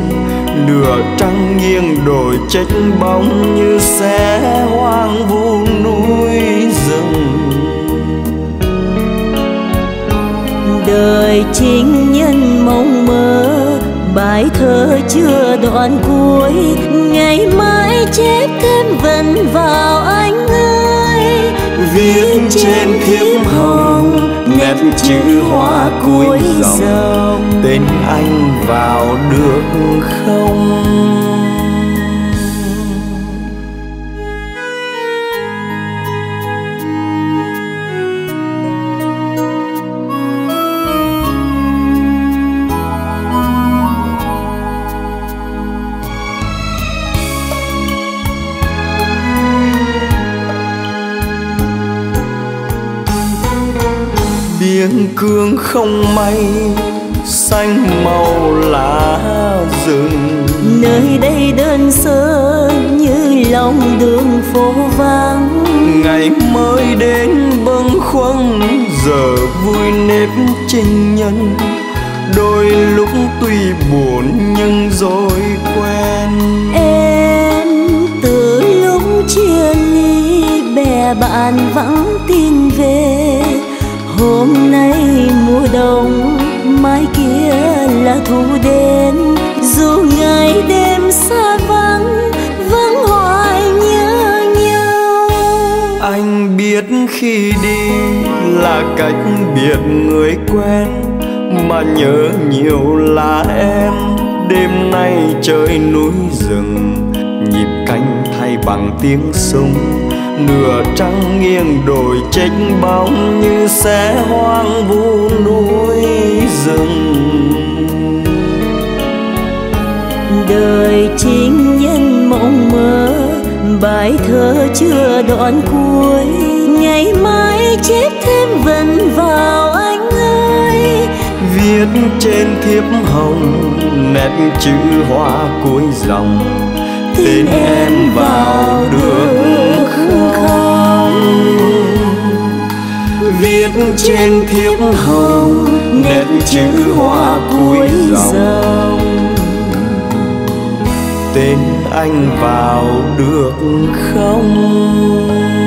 Nửa trăng nghiêng đổi trách bóng như xe hoang vu núi rừng. Đời chính nhân mong mơ, bài thơ chưa đoạn cuối. Ngày mai chép thêm vần vào anh ơi viết trên thiếp hồng nét chữ hoa cuối dòng. Tên anh vào được không biếng cương không mây xanh màu lá rừng. Nơi đây đơn sơ như lòng đường phố vắng. Ngày mới đến bâng khuâng giờ vui nếp trình nhân. Đôi lúc tuy buồn nhưng rồi quen. Em từ lúc chia ly bè bạn vắng tin về hôm nay mùa đông, mai kia là thu đến. Dù ngày đêm xa vắng vẫn hoài nhớ nhau. Anh biết khi đi là cách biệt người quen, mà nhớ nhiều là em. Đêm nay trời núi rừng, nhịp canh thay bằng tiếng súng nửa trăng nghiêng đổi trách bóng như xe hoang vu núi rừng. Đời chính nhân mộng mơ bài thơ chưa đoạn cuối. Ngày mai chép thêm vần vào anh ơi. Viết trên thiếp hồng nét chữ hoa cuối dòng. Tên em vào được không viết trên thiếp hồng nét chữ hoa cuối dòng. Tên anh vào được không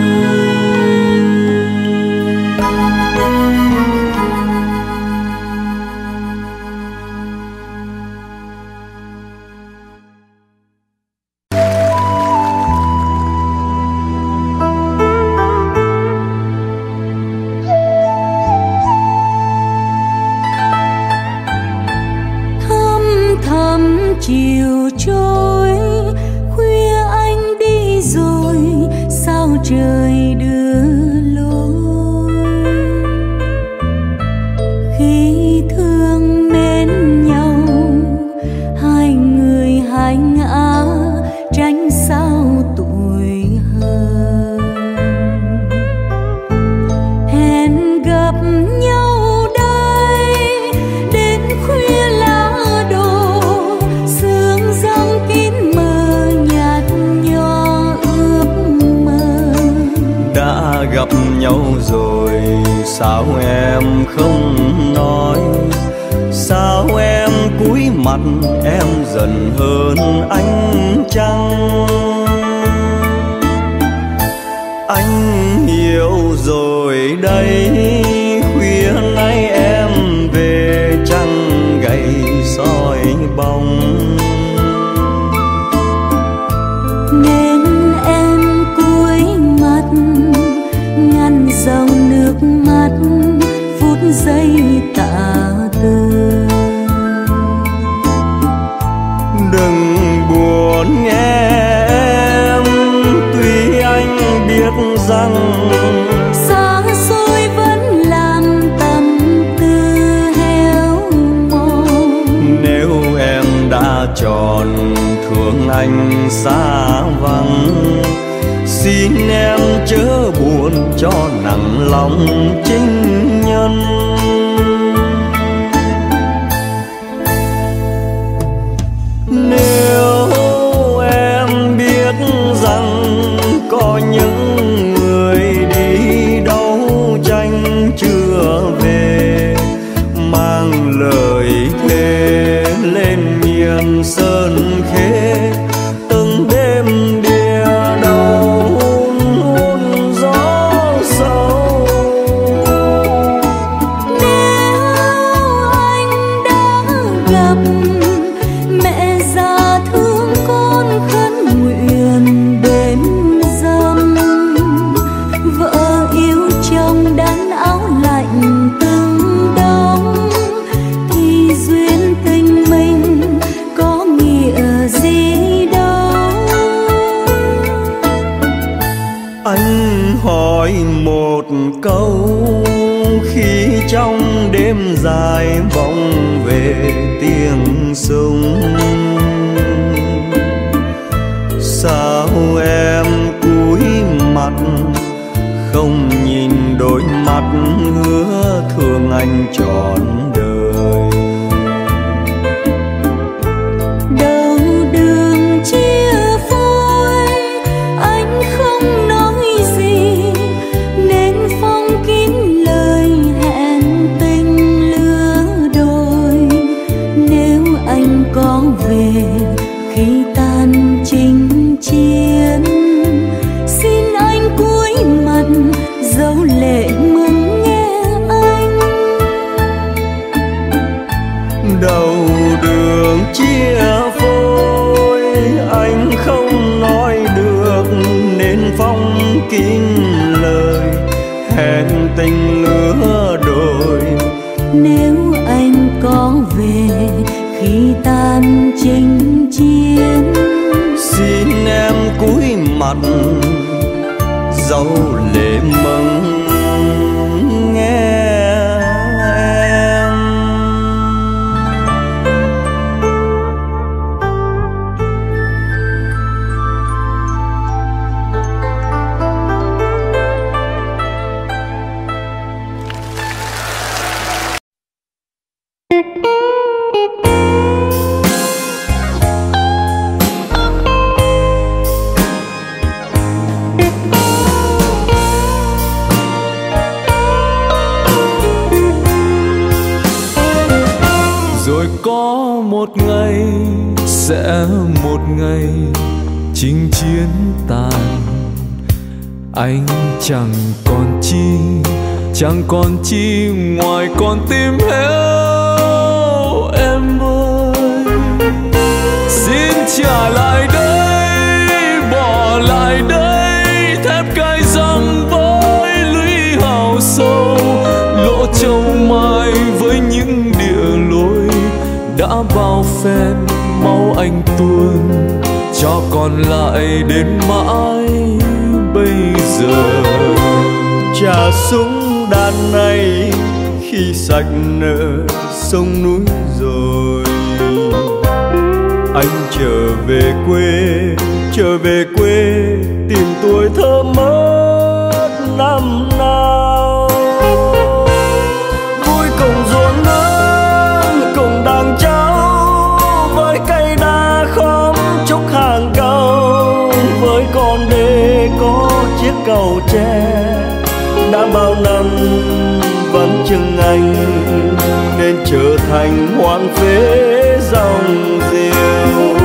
tình lứa đôi. Nếu anh có về khi tan chinh chiến. Xin em cúi mặt dấu lệ mừng chi ngoài con tim héo em ơi, xin trả lại đây, bỏ lại đây, thép cay răng với lũy hào sâu, lỗ châu mai với những địa lối đã bao phen máu anh tuôn, cho còn lại đến mãi bây giờ. Trà súng nay khi sạch nợ sông núi rồi. Anh trở về quê, trở về quê tìm tuổi thơ mất năm nào. Vui cùng ruộng nắng cùng đàn cháu, với cây đa khóm trúc hàng cao với con đê có chiếc cầu tre anh nên trở thành hoang phế dòng diều.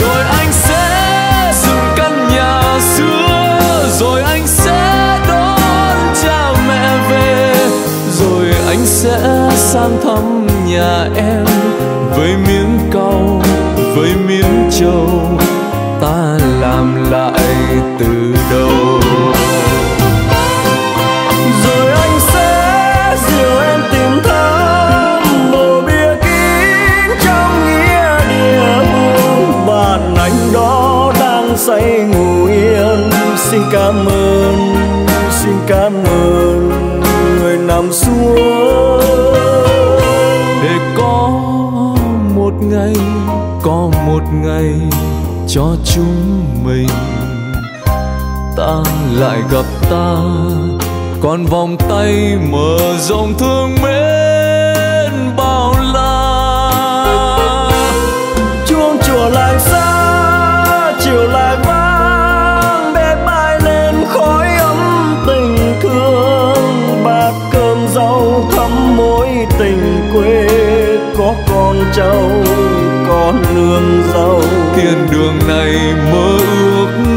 Rồi anh sẽ dựng căn nhà xưa, rồi anh sẽ đón cha mẹ về, rồi anh sẽ sang thăm nhà em với miếng cau, với miếng trầu ta làm lại từ đầu. Ngày cho chúng mình. Ta lại gặp ta, còn vòng tay mở rộng thương mến bao la. Chuông chùa làng xa chiều lại vang bé bay lên khói ấm tình thương. Bát cơm rau thắm mối tình quê có con trâu con nương dâu tiền đường này mơ ước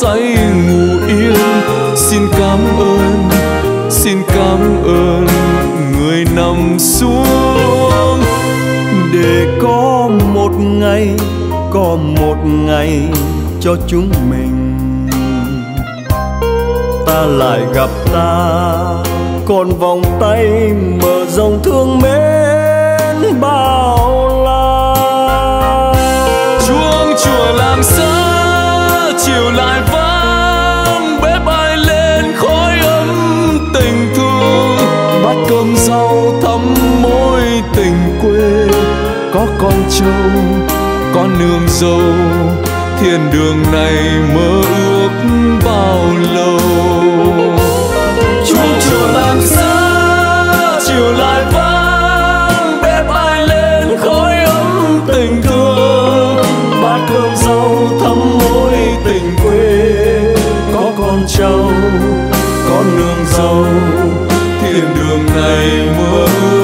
say ngủ yên. Xin cảm ơn, xin cảm ơn người nằm xuống. Để có một ngày, có một ngày cho chúng mình. Ta lại gặp ta, còn vòng tay mở rộng thương mến bao la. Chuông chùa làm sao? có con trâu con nương dâu, thiên đường này mơ ước bao lâu. Chung chùa làm xa chiều lại vang bếp ai lên khói ấm tình thương. Bát cơm rau thắm môi tình quê, có con trâu con nương dâu, thiên đường này mơ ước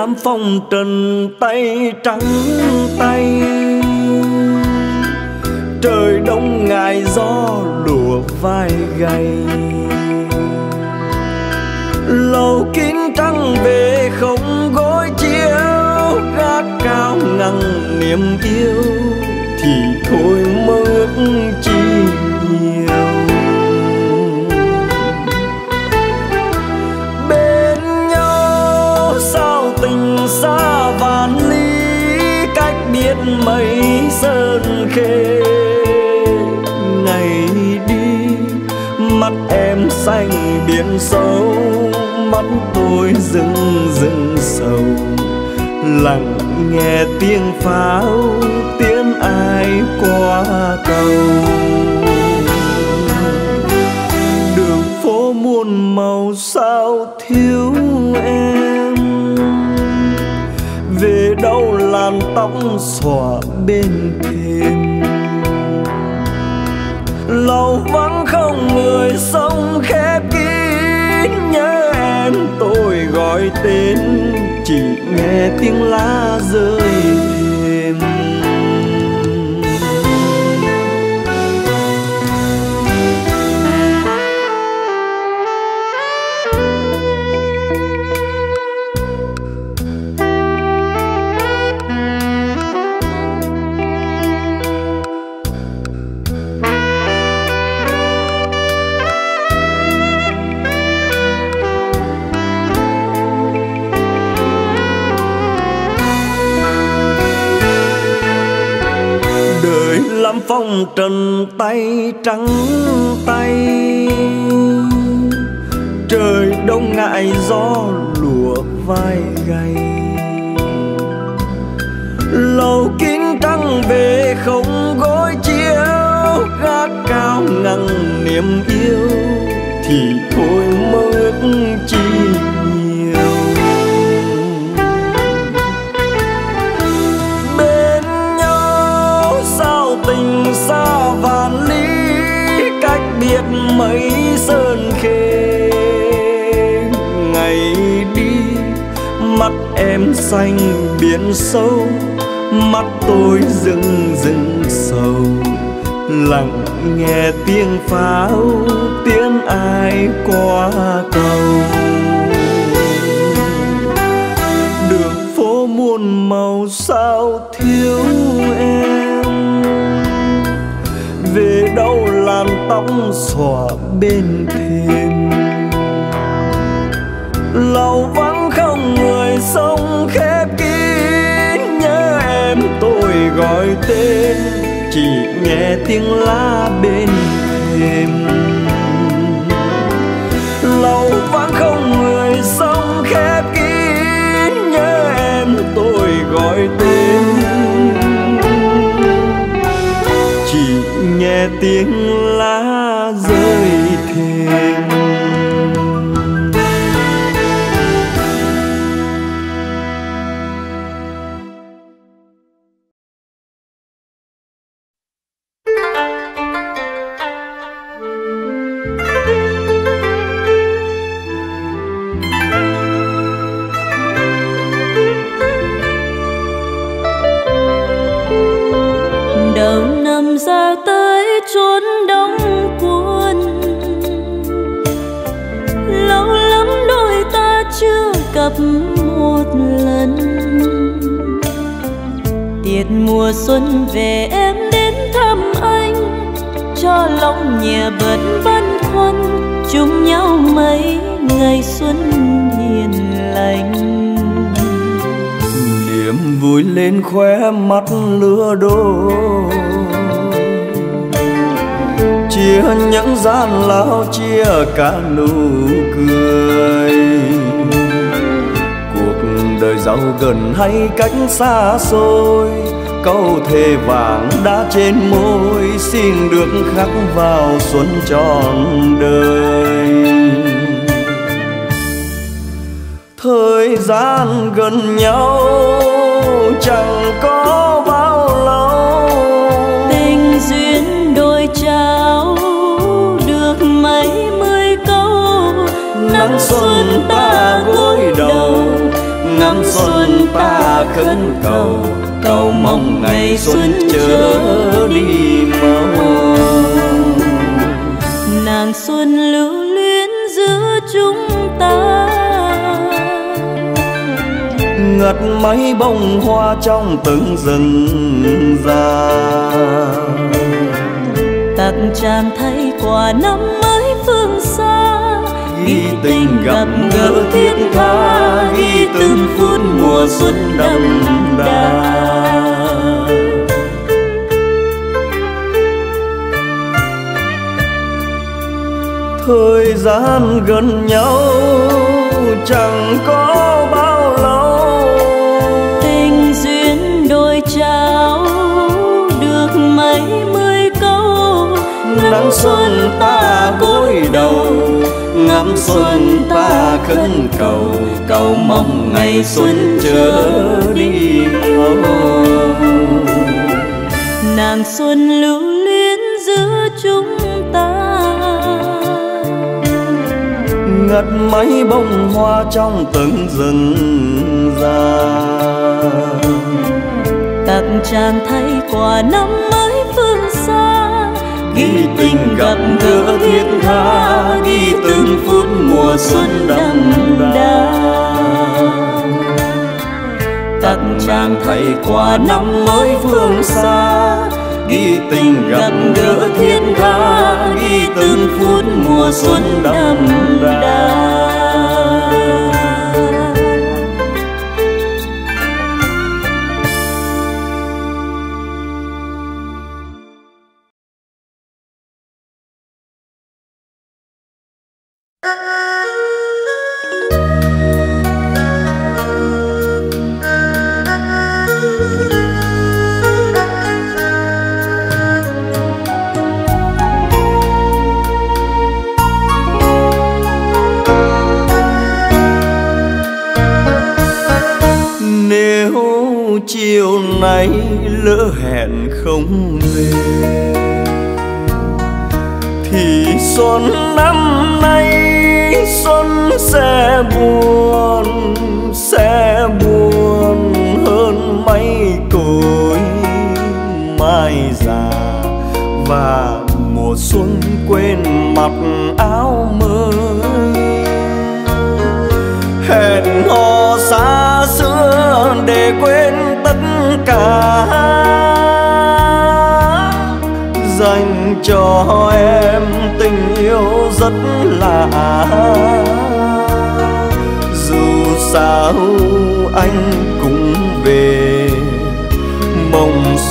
đời lắm phong trần tay trắng tay. Trời đông ngài gió đùa vai gầy. Lầu kín trăng về không gối chiếu, gác cao ngăn niềm yêu thì thôi mơ ước chi nhiều. Mấy sơn khê. Ngày đi, mắt em xanh biển sâu, mắt tôi rừng rừng sầu. Lặng nghe tiếng pháo, tiếng ai qua cầu đường phố muôn màu sao thiếu em? Làn tóc xòa bên thềm. Lầu vắng không người sống khép kín, nhớ em, tôi gọi tên, chỉ nghe tiếng lá rơi. Phong trần tay trắng tay. Trời đông ngại gió lùa vai gầy. Lầu kín trăng về không gối chiếu gác cao ngăn niềm yêu. Thì thôi mơ ước chi xanh biển sâu, mắt tôi rừng rừng sầu. Lặng nghe tiếng pháo, tiếng ai qua cầu. Đường phố muôn màu sao thiếu em? Về đâu làn tóc xõa bên thềm? Lau vắng tên, chỉ nghe tiếng lá bên thềm Lâu vắng không người sống khép kín, nhớ em tôi gọi tên. Chỉ nghe tiếng lá lứa đôi chia những gian lao, chia cả nụ cười. Cuộc đời giàu gần hay cách xa xôi, câu thề vàng đã trên môi, xin được khắc vào xuân tròn đời. Thời gian gần nhau, chẳng có ngắm xuân ta gối đầu ngắm xuân ta khấn cầu cầu mong ngày xuân chớ đi mau. Nàng xuân lưu luyến giữa chúng ta ngật mấy bông hoa trong từng rừng già. Tặng chàng thay quà năm mới ghi tình gặp gỡ thiết tha ghi từng phút mùa xuân đậm đà. thời gian gần nhau chẳng có bao lâu. Tình duyên đôi trao được mấy mươi câu nắng xuân ta gối đầu ngắm xuân ta khấn cầu cầu mong ngày xuân chớ đi. Nàng xuân lưu luyến giữa chúng ta. Ngật mấy bông hoa trong từng rừng già. Tặng chàng thay phương xa nghĩ tình gặp gỡ thiết tha ghi từng phút mùa xuân đậm đà. Tặng chàng thay quà năm mới phương xa ghi tình gặp gỡ thiết tha ghi từng phút mùa xuân đậm đà.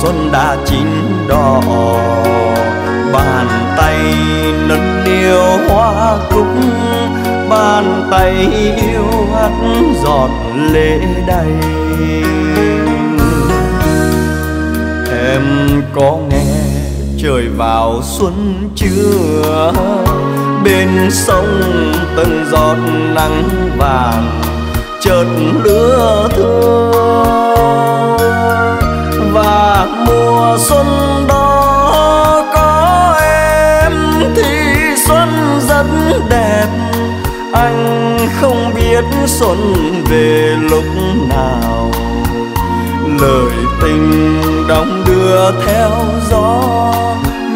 Xuân đã chín đỏ. Bàn tay nâng niu hoa cúc, bàn tay yêu hắt giọt lệ đầy em có nghe trời vào xuân chưa? Bên sông từng giọt nắng vàng chợt lứa thưa và mùa xuân đó có em thì xuân rất đẹp. Anh không biết xuân về lúc nào. Lời tình đong đưa đưa theo gió,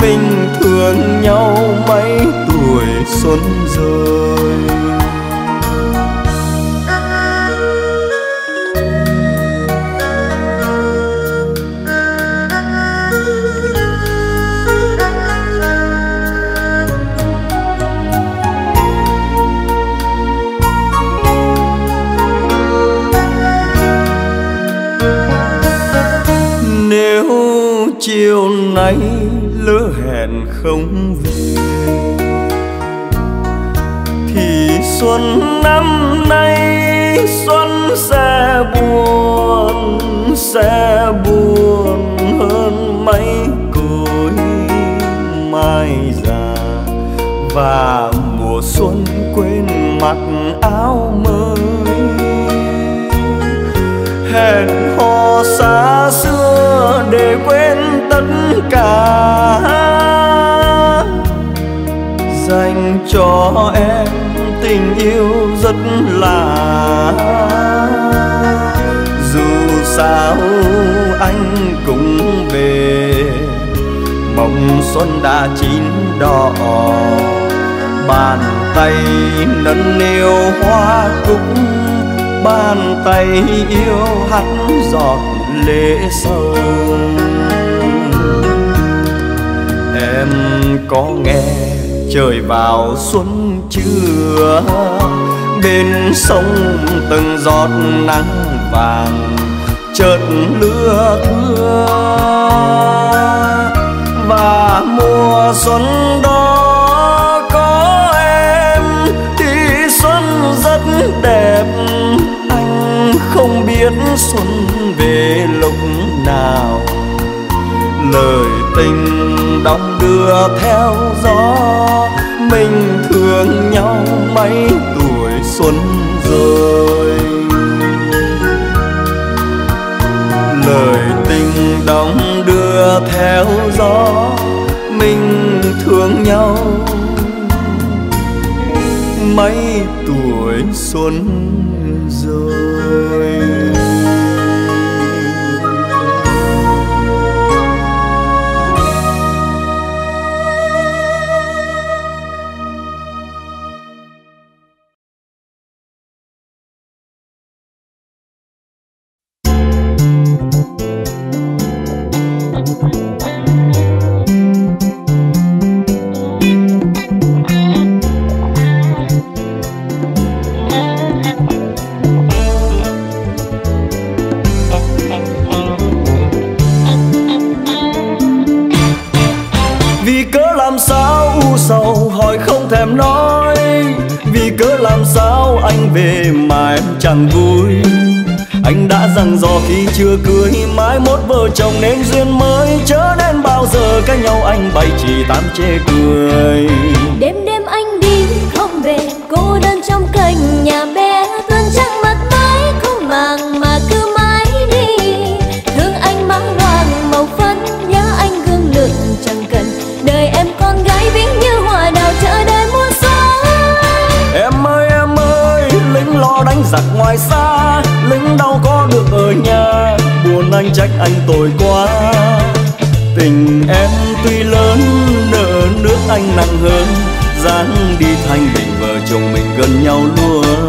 mình thương nhau mấy tuổi xuân rồi nay lỡ hẹn không về. Thì xuân năm nay, xuân sẽ buồn sẽ buồn hơn mấy cối mai già. Và mùa xuân quên mặc áo mới. Hẹn hò xa dành cho em tình yêu rất lạ dù sao anh cũng về. Mộng xuân đã chín đỏ. Bàn tay nâng niu hoa cúc. Bàn tay yêu hắt giọt lệ sâu em có nghe trời vào xuân chưa? Bên sông từng giọt nắng vàng chợt lưa thưa. Và mùa xuân đó có em, thì xuân rất đẹp. Anh không biết xuân về lúc nào. Lời tình đồng đưa theo gió. Mình thương nhau mấy tuổi xuân rồi lời tình đồng đưa theo gió. Mình thương nhau mấy tuổi xuân chưa cưới Mãi mốt vợ chồng nên duyên mới. Chớ nên bao giờ cách nhau anh bày chỉ tám chê cười. Đêm đêm anh đi không về cô đơn trong cành nhà bé. Tuần trăng mặt mái không màng mà cứ mãi đi. Thương anh mang hoàng màu phấn nhớ anh gương lượng chẳng cần. Đời em con gái ví như hoa đào chờ đợi mùa xuân. Em ơi em ơi lính lo đánh giặc ngoài xa. Lính đâu có được ở nhà anh trách anh tội quá. Tình em tuy lớn, nợ nước anh nặng hơn. Dáng đi thanh bình vợ chồng mình gần nhau luôn.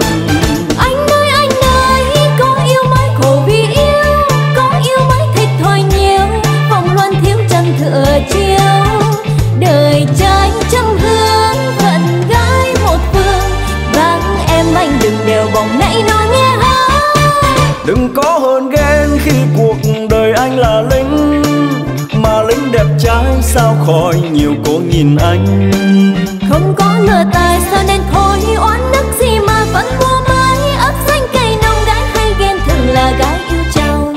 Cuộc đời anh là lính mà lính đẹp trai sao khỏi nhiều cô nhìn anh. Không có lừa tài sao nên thôi oán nức gì mà vẫn mua mới ấp xanh cây nồng gái hay ghen thường là gái yêu chồng.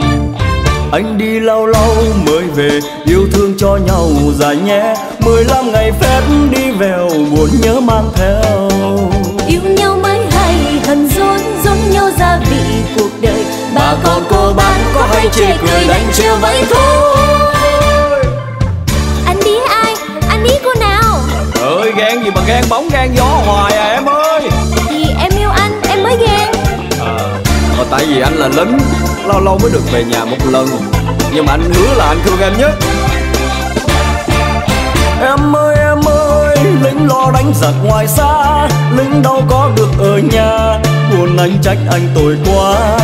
Anh đi lâu lâu mới về yêu thương cho nhau dài nhé. Mười lăm ngày phép đi vèo buồn nhớ mang theo. Yêu nhau mới hay hận dối dối nhau gia vị cuộc đời bà con cô bán có hay chê cười đánh chiều vậy thôi. Anh đi ai? Anh đi cô nào? Ơi ghen gì mà ghen bóng ghen gió hoài à em ơi. Vì em yêu anh em mới ghen ờ tại vì anh là lính lâu lâu mới được về nhà một lần. Nhưng mà anh hứa là anh thương em nhất Em ơi em ơi Lính lo đánh giặc ngoài xa. Lính đâu có được ở nhà Buồn anh trách anh tội quá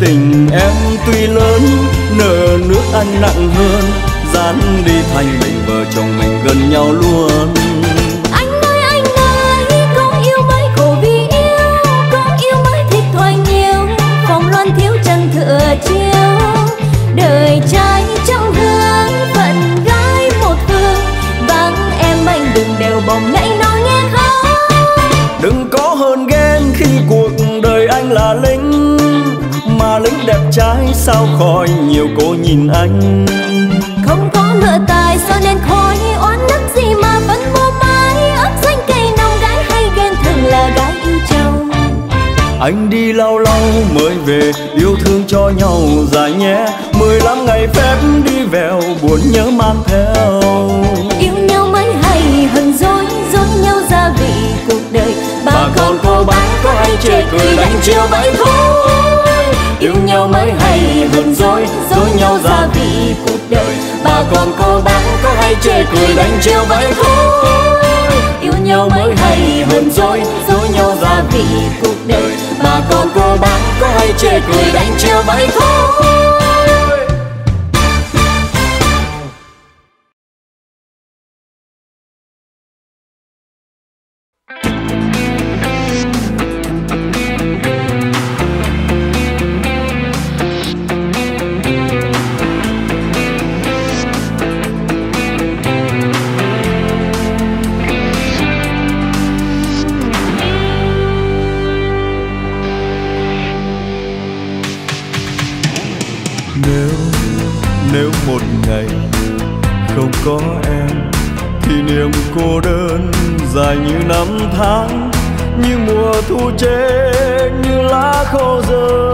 Tình em tuy lớn, Nợ nước anh nặng hơn, Dán đi thành mình, vợ chồng mình gần nhau luôn. Trai sao khỏi nhiều cô nhìn anh? Không có ngựa tài sao nên khói oán nức gì mà vẫn mua mái ấp xanh cây nồng gái hay ghen thường là gái yêu chồng. Anh đi lâu lâu mới về Yêu thương cho nhau dài nhé. Mười lăm ngày phép đi vèo Buồn nhớ mang theo. Yêu nhau mới hay hờn dối Dối nhau gia vị cuộc đời. Bà con cô bác có hay chê cười đánh chiều vậy thôi Yêu nhau mới hay hơn dối Dối nhau ra vị cuộc đời. Bà con cô bác có hay chê cười đánh trêu vậy thôi Yêu nhau mới hay hơn dối Dối nhau ra vị cuộc đời. Bà con cô bác có hay chê cười đánh trêu vậy thôi không có em. Thì niềm cô đơn dài như năm tháng Như mùa thu chết như lá khô rơi.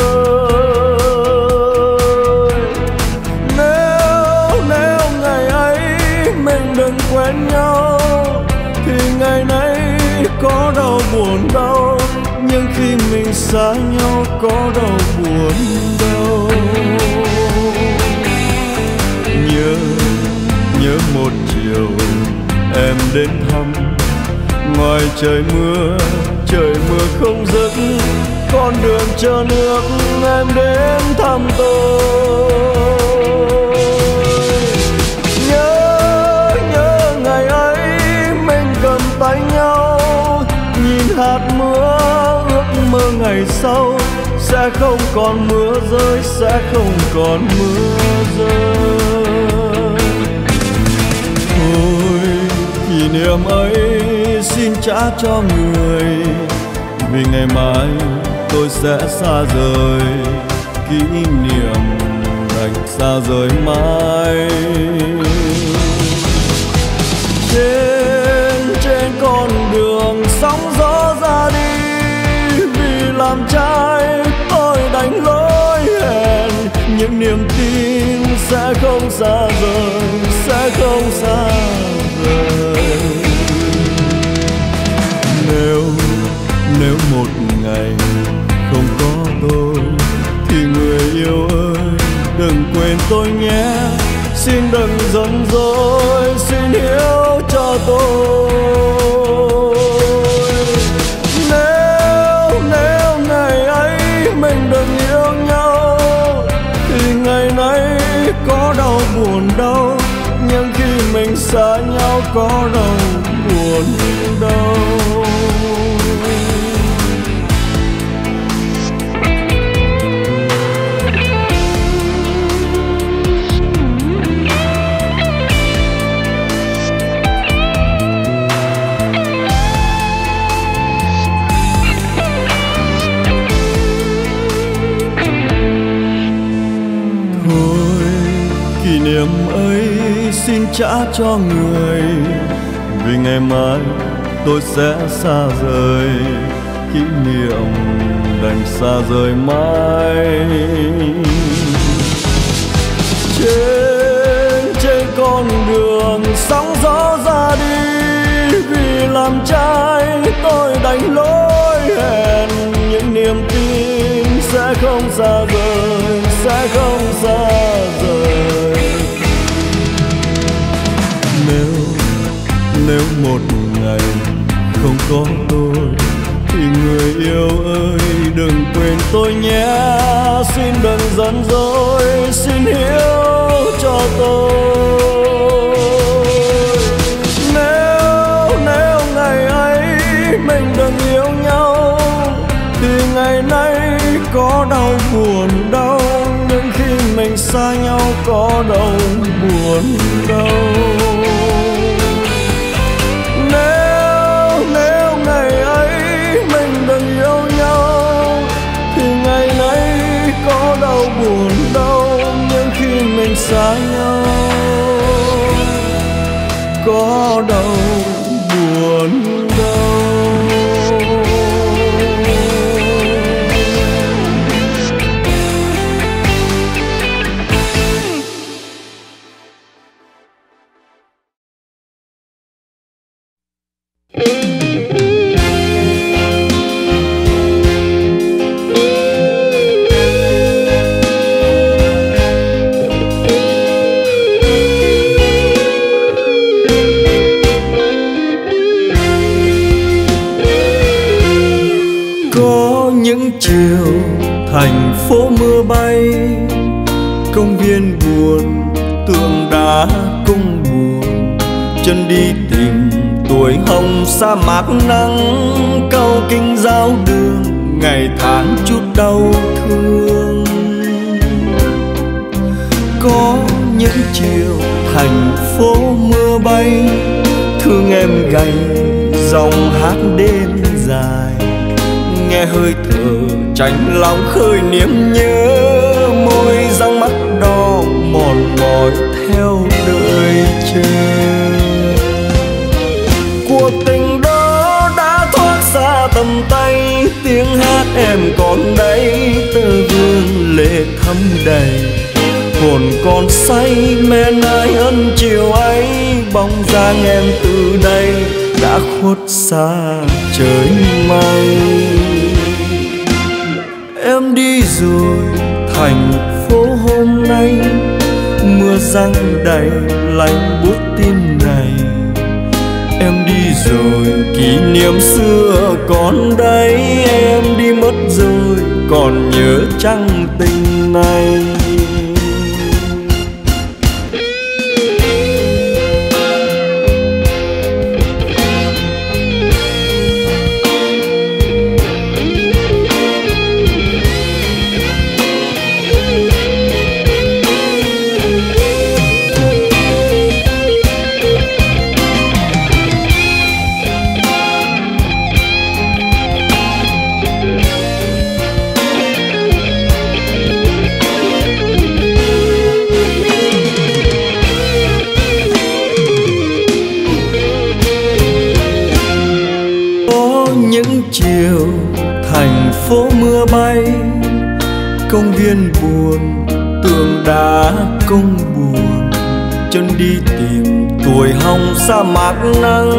Nếu, nếu ngày ấy mình đừng quen nhau Thì ngày nay có đau buồn đâu Nhưng khi mình xa nhau có đau buồn đâu nhớ một chiều em đến thăm. Ngoài trời mưa trời mưa không dứt, con đường chờ nước em đến thăm tôi. Nhớ nhớ ngày ấy mình cầm tay nhau, nhìn hạt mưa, ước mơ ngày sau. Sẽ không còn mưa rơi, sẽ không còn mưa rơi. Kỷ niệm ấy xin trả cho người. Vì ngày mai tôi sẽ xa rời, kỷ niệm đành xa rời mãi. Trên trên con đường sóng gió ra đi, vì làm trai tôi đánh lối hẹn. Những niềm tin sẽ không xa rời, sẽ không xa rời nếu nếu một ngày không có tôi, thì người yêu ơi, đừng quên tôi nhé. Xin đừng giận dỗi, xin hiểu cho tôi. Xa nhau có đâu buồn đâu xin trả cho người. Vì ngày mai tôi sẽ xa rời, kỷ niệm đành xa rời mãi. Trên trên con đường sóng gió ra đi, vì làm trai tôi đánh lối hẹn. Những niềm tin sẽ không xa rời, sẽ không xa rời nếu một ngày không có tôi thì người yêu ơi, đừng quên tôi nhé. Xin đừng giận dỗi, xin hiểu cho tôi. Nếu nếu ngày ấy mình đừng yêu nhau, thì ngày nay có đau buồn đau, nhưng khi mình xa nhau có đau buồn đâu buồn đau nhưng khi mình xa nhau. Có đau buồn thương dòng hát đêm dài. Nghe hơi thở tránh lòng khơi niềm nhớ, môi răng mắt đỏ mòn mỏi theo đời chờ cuộc tình đó đã thoát xa tầm tay, tiếng hát em còn đây, tơ vương lệ thấm đầy hồn còn say men ai ân chiều ấy. Bóng dáng em từ đây đã khuất xa trời mây. Em đi rồi, thành phố hôm nay. Mưa răng đầy lạnh buốt tim này. Em đi rồi, kỷ niệm xưa còn đây. Em đi mất rồi, còn nhớ chăng tình này. Tường công buồn, chân đi tìm tuổi hồng sa mạc nắng,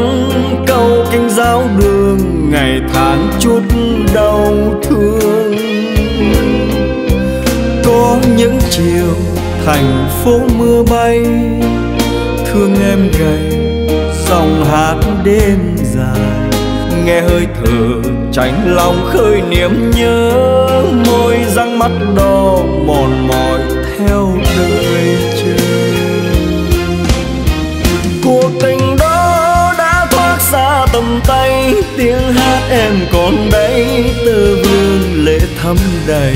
câu kinh giáo đường ngày tháng chút đau thương. Có những chiều thành phố mưa bay, thương em gầy, dòng hát đêm dài. Nghe hơi thở tránh lòng khơi niềm nhớ, môi răng mắt đỏ mòn mỏi theo đời chờ cuộc tình đó đã thoát xa tầm tay, tiếng hát em còn đây tơ vương lệ thắm đầy.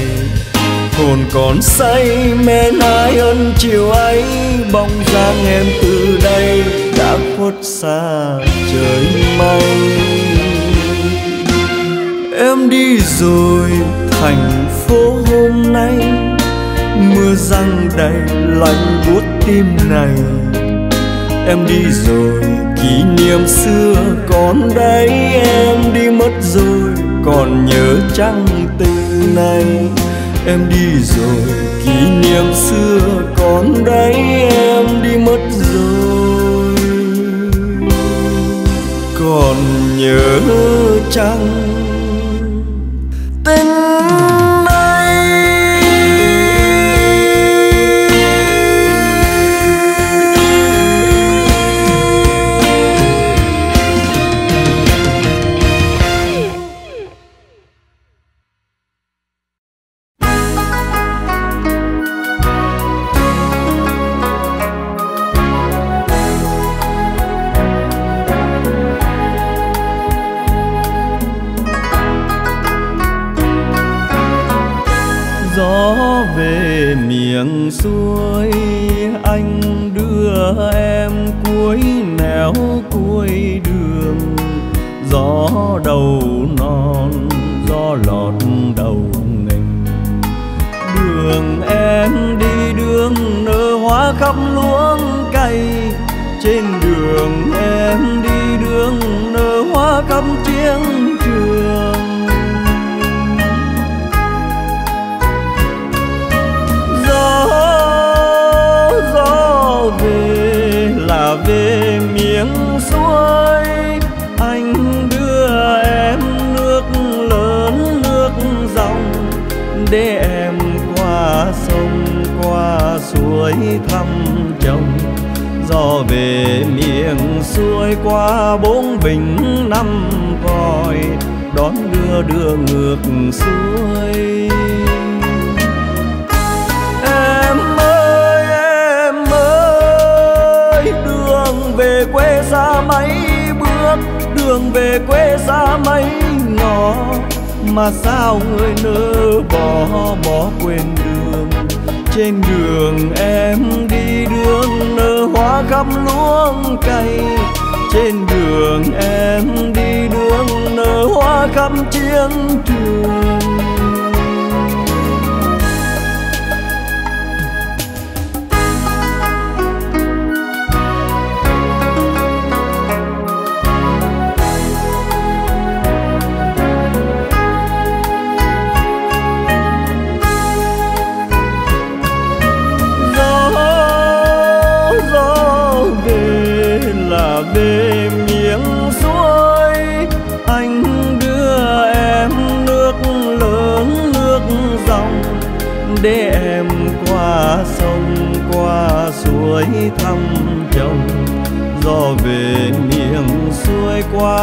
Hồn còn say mê ai ân chiều ấy, bóng dáng em từ đây đã khuất xa trời mây. Em đi rồi, thành phố hôm nay mưa răng đầy lạnh buốt tim này. Em đi rồi, kỷ niệm xưa còn đây. Em đi mất rồi, còn nhớ chăng tình này em đi rồi, kỷ niệm xưa còn đây. Em đi mất rồi, còn nhớ chăng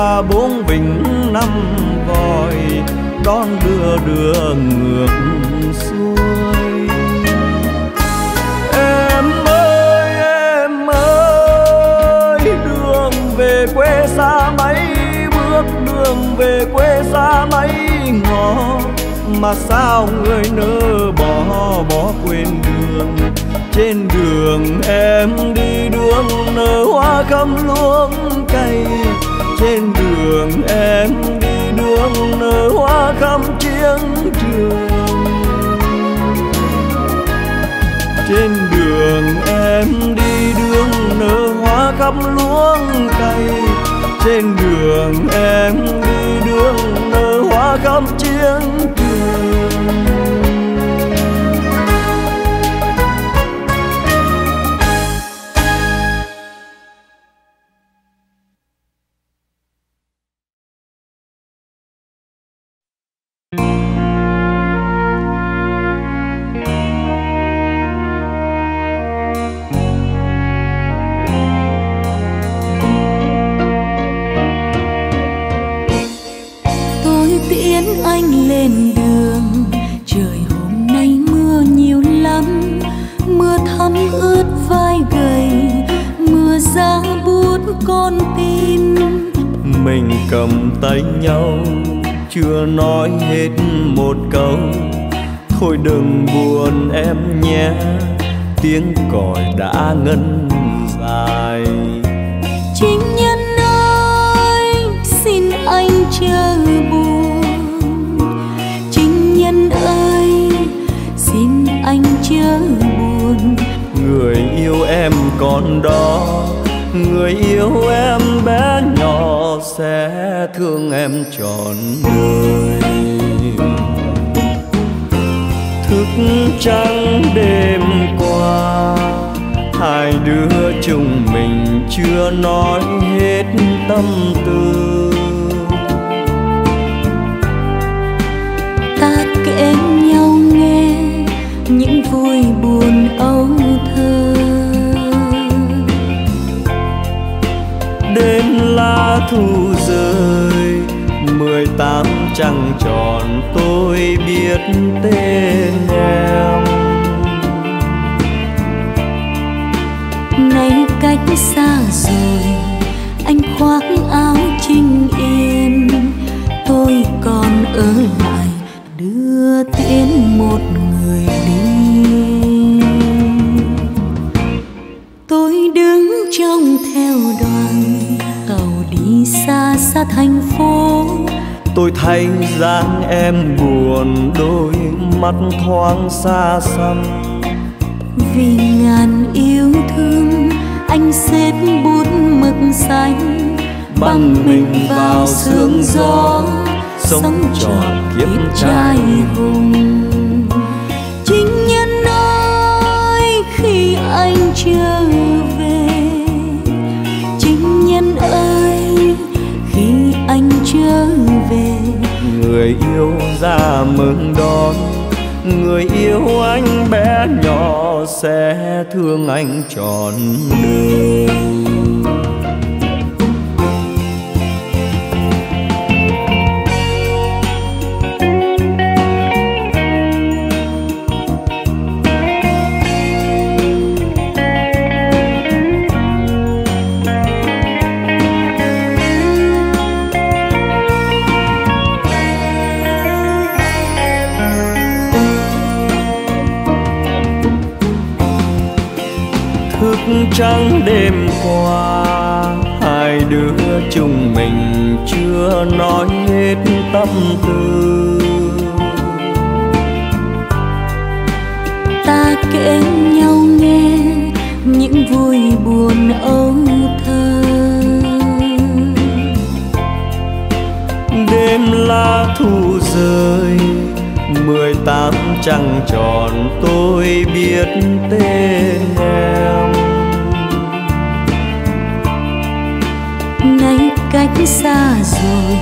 qua bốn bình năm vòi, đón đưa đưa ngược xuôi. Em ơi em ơi, đường về quê xa mấy, bước đường về quê xa mấy ngõ. Mà sao người nỡ bỏ bỏ quên đường? Trên đường em đi đường nở hoa khăm luống cay trên đường em đi đường nở hoa khắp chiến trường. Trên đường em đi đường nở hoa khắp luống cây trên đường em đi đường nở hoa khắp chiến trường. Chưa nói hết một câu. Thôi đừng buồn em nhé tiếng còi đã ngân dài. Chính nhân ơi xin anh chớ buồn. Chính nhân ơi xin anh chớ buồn. Người yêu em còn đó người yêu em bé nhỏ sẽ thương em trọn đời thức trắng đêm qua, hai đứa chúng mình chưa nói hết tâm tư. Ta kể nhau nghe những vui buồn âu lá thu rơi. Mười tám trăng tròn tôi biết tên em nay cách xa rồi, anh khoác áo trinh yên tôi còn ở lại đưa tiễn một người đi xa xa thành phố. Tôi thấy dáng em buồn đôi mắt thoáng xa xăm. Vì ngàn yêu thương anh xếp bút mực xanh. Băng mình vào sương gió sống trọn kiếp trai hùng. chính nhân ơi khi anh trở người yêu ra mừng đón. Người yêu anh bé nhỏ sẽ thương anh trọn đời. Trắng đêm qua hai đứa chung mình chưa nói hết tâm tư. Ta kể nhau nghe những vui buồn âu thơ. Đêm lá thu rơi mười tám trăng tròn tôi biết tên xa rồi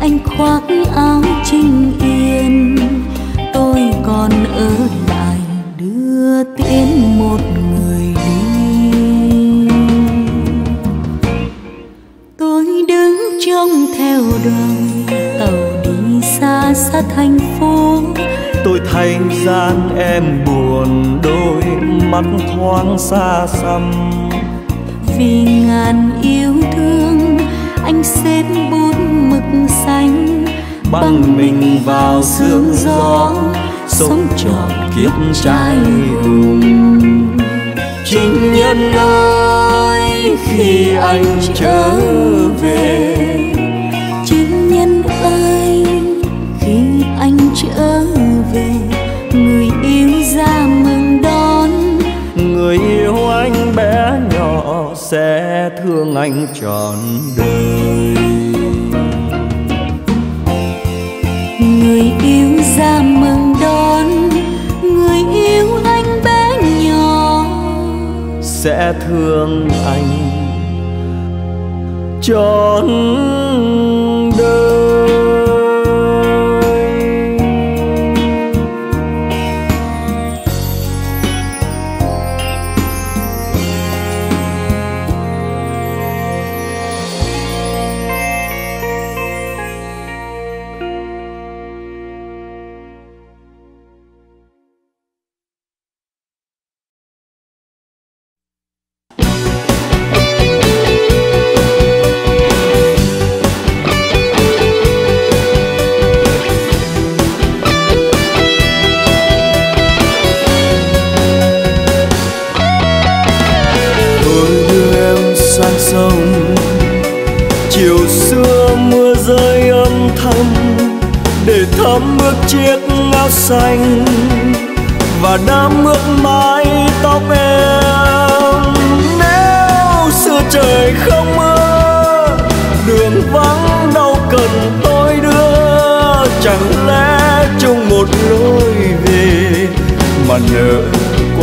anh khoác áo trinh yên tôi còn ở lại đưa tiễn một người đi. Tôi đứng trông theo đoàn tàu đi xa xa thành phố. Tôi thấy gian em buồn đôi mắt thoáng xa xăm. Vì ngàn yêu thương xếp bút mực xanh băng mình vào sương gió sống trọn kiếp trai hùng. Chính nhân ơi khi anh trở về. Chính nhân ơi khi anh trở về người yêu ra mừng đón. Người yêu anh bé nhỏ sẽ thương anh trọn đời người yêu ra mừng đón. Người yêu anh bé nhỏ sẽ thương anh trọn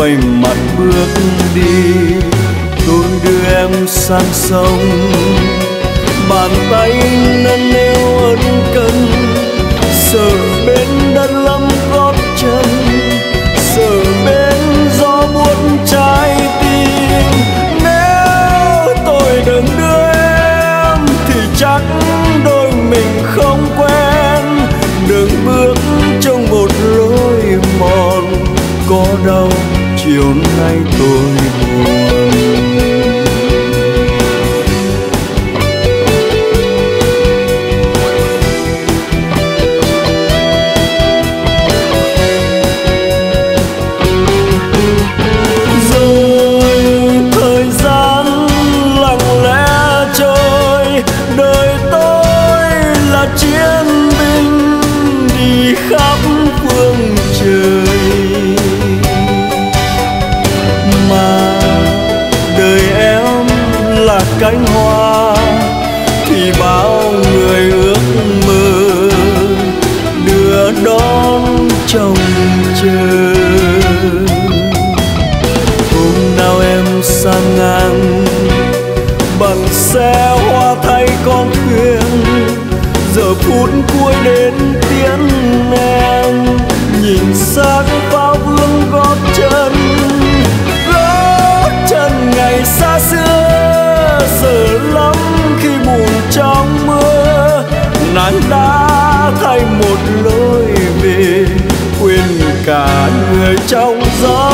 quay mặt bước đi tôi đưa em sang sông. Bàn tay nâng niu ân cần sợ bên đất lâm chiều nay tôi xe hoa thay con thuyền. Giờ phút cuối đến tiếng em nhìn xa pháo vương gót chân. Gót chân ngày xa xưa. Giờ lắm khi buồn trong mưa. Nắng đã thay một lối về. Quên cả người trong gió.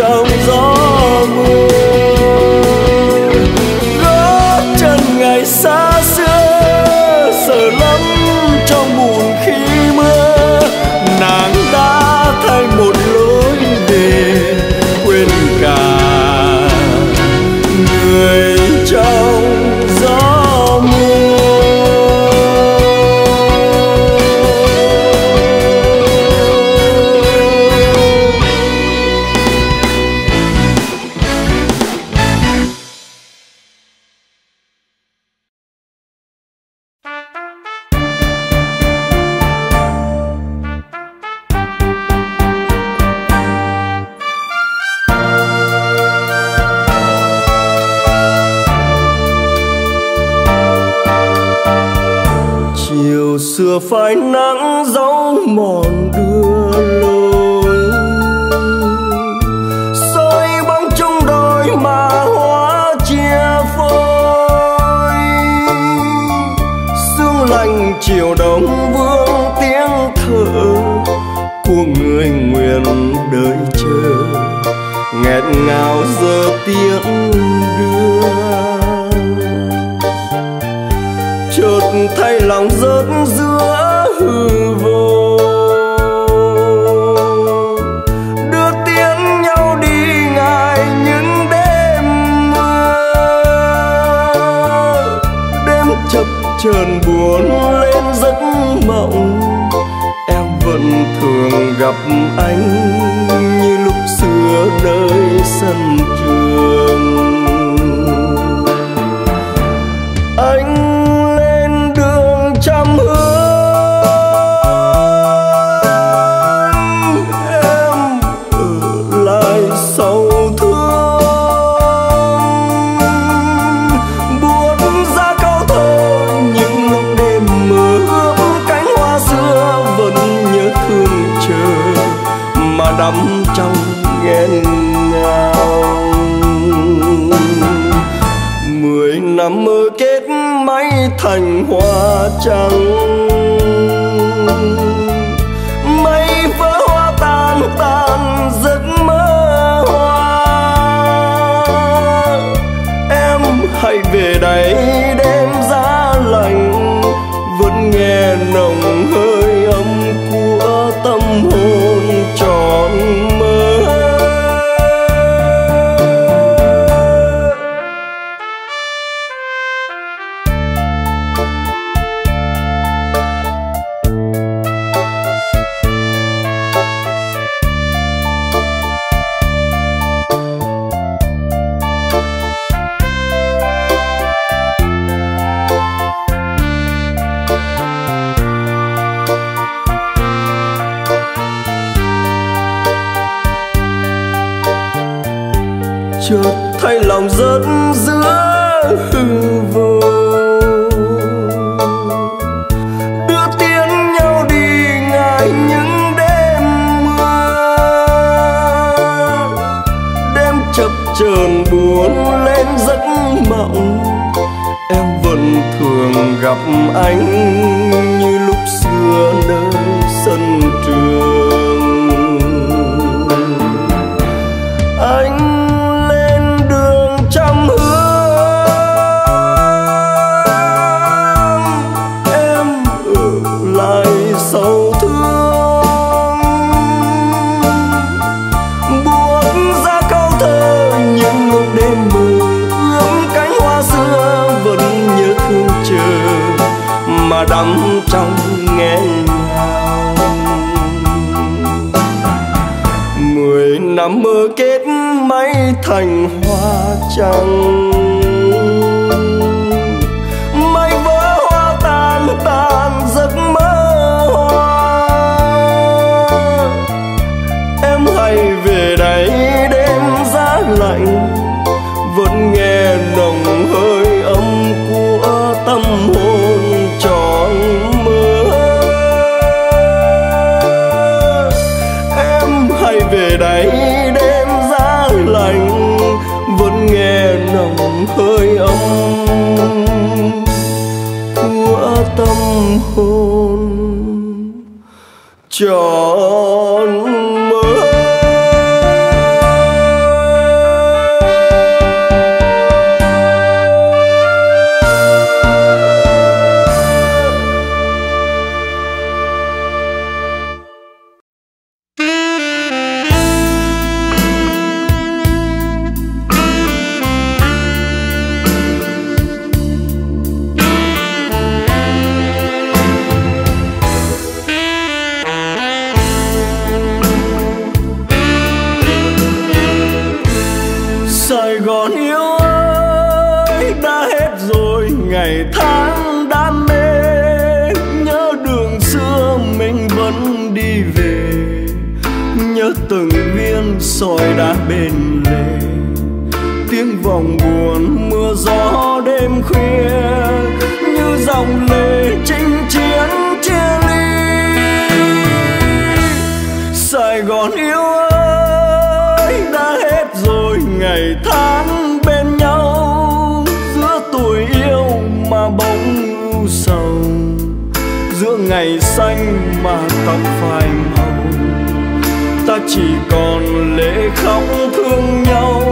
trong gió buồn, gót chân ngày xa xưa sợ lắm trong buồn khi mưa. Nàng đã thay một lối về quên cả người. ngày tháng đã mê, nhớ đường xưa mình vẫn đi về. Nhớ từng viên sỏi đá bên lề, tiếng vòng buồn mưa gió đêm khuya, như dòng lệ chính chỉ còn lệ khóc thương nhau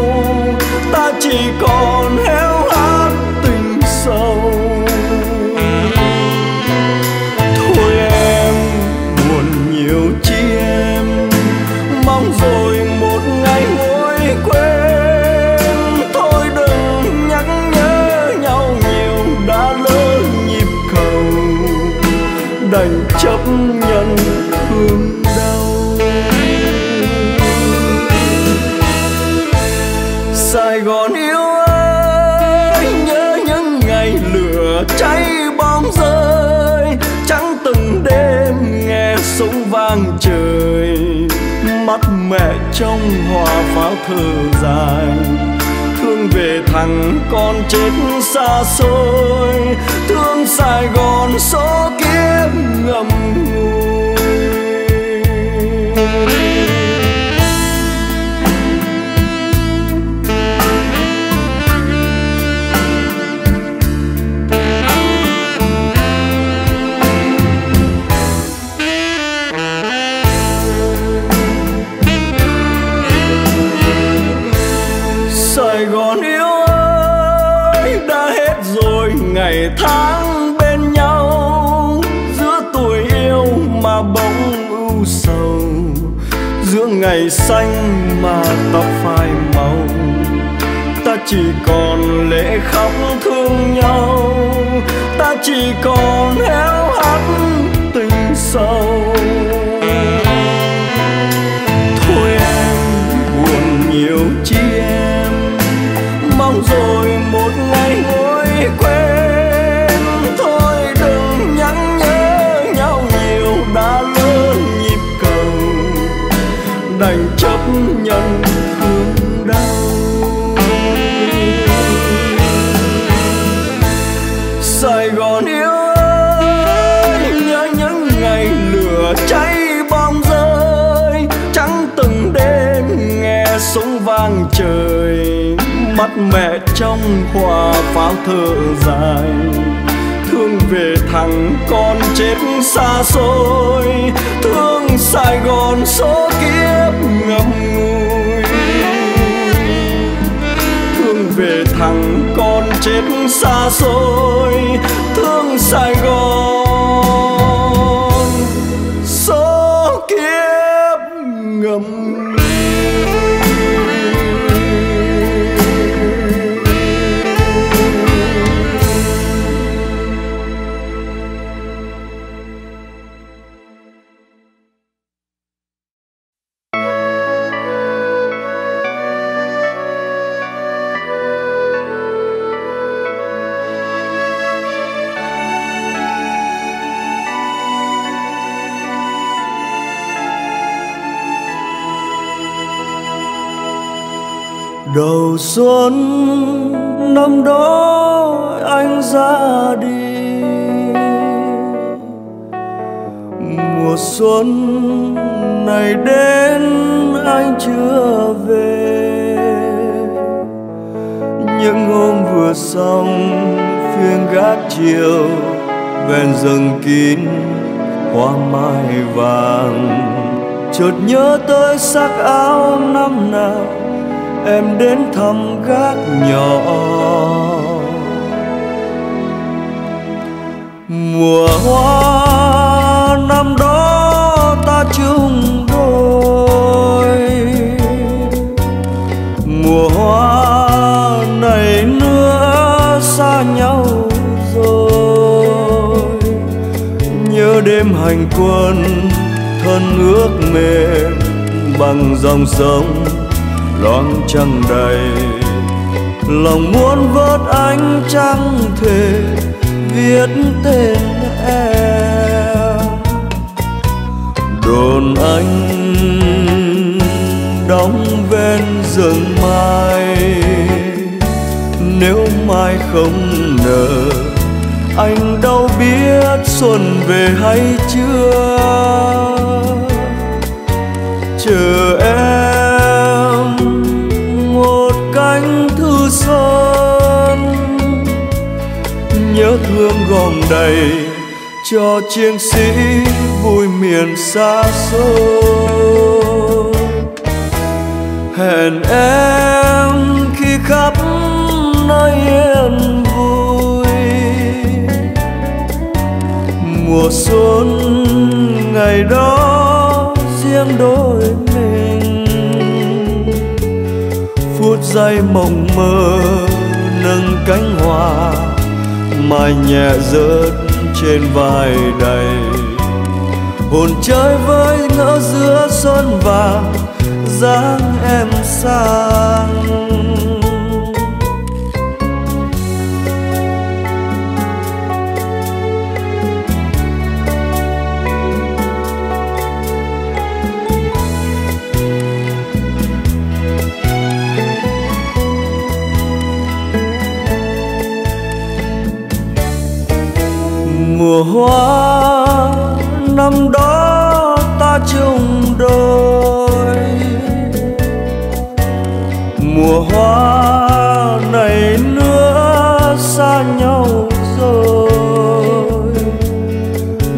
ta chỉ còn trong hòa pháo thở dài. Thương về thằng con chết xa xôi, thương sài gòn số kiếp ngầm ngùi. chỉ còn lệ khóc thương nhau. Ta chỉ còn héo hắt tình sâu thôi em buồn nhiều mẹ trong hòa pháo thở dài. Thương về thằng con chết xa xôi, thương sài gòn số kiếp ngậm ngùi. Thương về thằng con chết xa xôi, thương sài gòn. Xuân, năm đó anh ra đi. Mùa xuân này đến, anh chưa về. Những hôm vừa xong, phiên gác chiều ven rừng kín, hoa mai vàng. Chợt nhớ tới sắc áo năm nào em đến thăm gác nhỏ. Mùa hoa năm đó ta chung đôi mùa hoa này nữa xa nhau rồi. Nhớ đêm hành quân thân ước mềm bằng dòng sông loáng trăng đầy. Lòng muốn vớt ánh trăng thể viết tên em. Đồn anh đóng ven rừng mai. Nếu mai không nở, anh đâu biết xuân về hay chưa. Chờ gom đầy cho chiến sĩ vui miền xa xôi. Hẹn em khi khắp nơi yên vui. Mùa xuân ngày đó riêng đôi mình. Phút giây mộng mơ nâng cánh hoa mai nhẹ rớt trên vai đầy. Hồn chơi với ngỡ giữa xuân vàng dáng em sang. Mùa hoa, năm đó ta chung đôi mùa hoa này nữa xa nhau rồi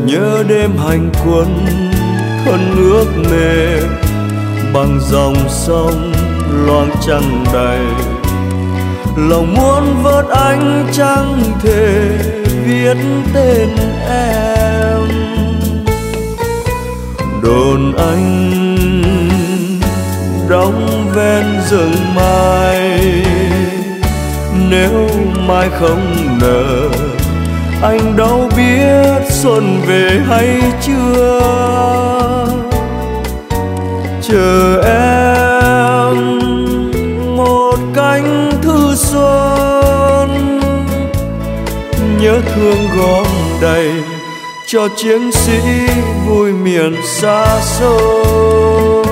nhớ đêm hành quân thân ước mềm bằng dòng sông loang trăng đầy lòng muốn vớt ánh trăng thề viết tên em. Đồn anh đóng ven rừng mai. Nếu mai không nở, anh đâu biết xuân về hay chưa. Chờ em nhớ thương gom đầy cho chiến sĩ vui miền xa xôi.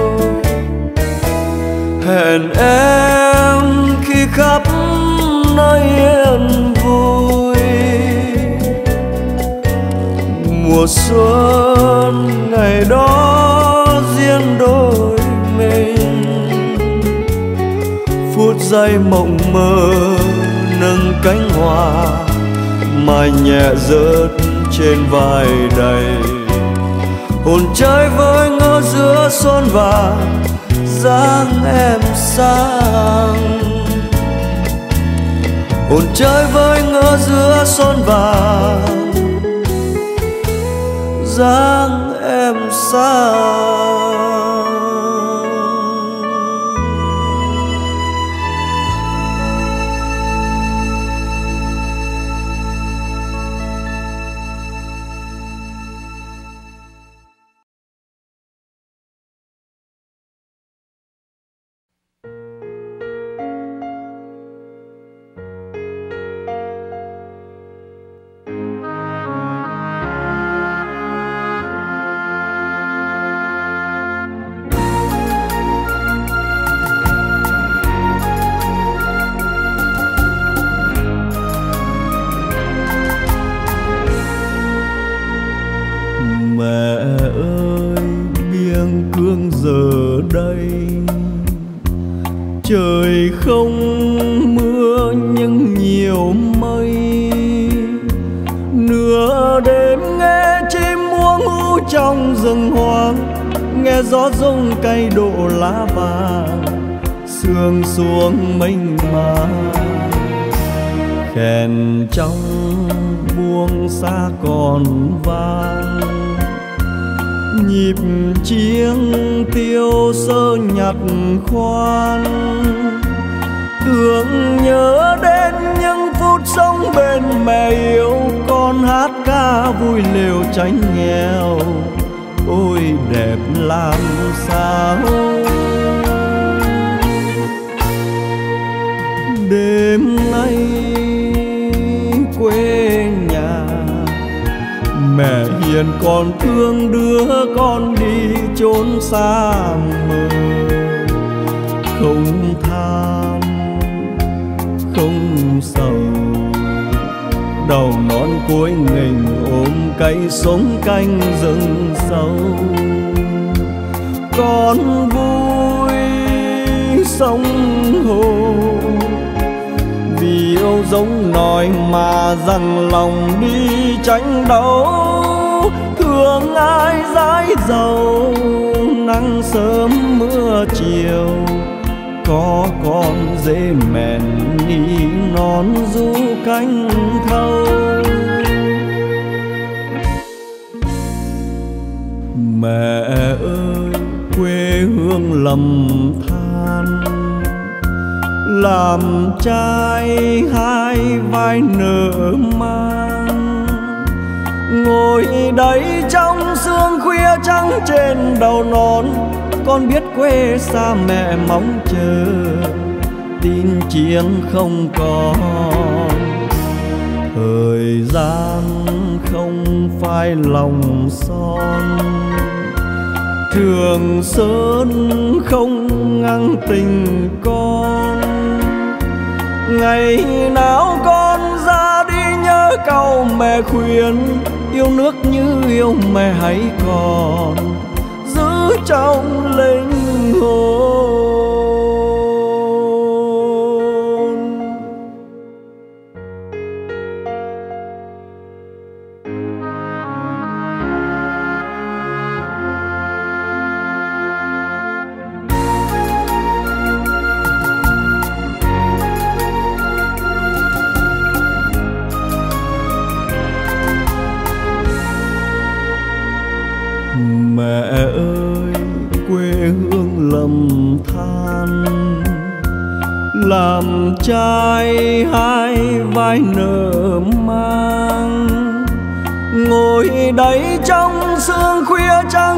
Hẹn em khi khắp nơi yên vui. Mùa xuân ngày đó riêng đôi mình. Phút giây mộng mơ nâng cánh hoa mai nhẹ rớt trên vai đầy. Hồn chơi với ngỡ giữa xuân vàng dáng em sang. Hồn chơi với ngỡ giữa xuân vàng dáng em sang. Ai dầu nắng sớm mưa chiều, có con dễ mèn đi non du cánh thâu. Mẹ ơi, quê hương lầm than, làm trai hai vai nở mang. Ngồi đây trong sương khuya trắng trên đầu non con biết quê xa mẹ mong chờ, tin chiến không còn. Thời gian không phai lòng son. Trường sơn không ngăn tình con. Ngày nào con ra đi nhớ câu mẹ khuyên yêu nước như yêu mẹ hãy còn giữ trong linh hồn.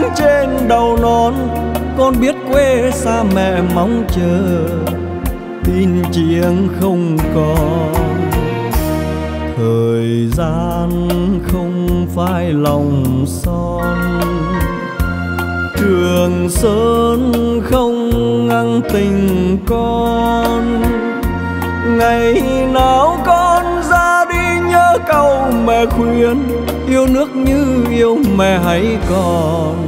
Khuya trên đầu non, con biết quê xa mẹ mong chờ, tin chiến không còn. Thời gian không phai lòng son, trường sơn không ngăn tình con. Ngày nào con ra đi nhớ câu mẹ khuyên, yêu nước như yêu mẹ hãy còn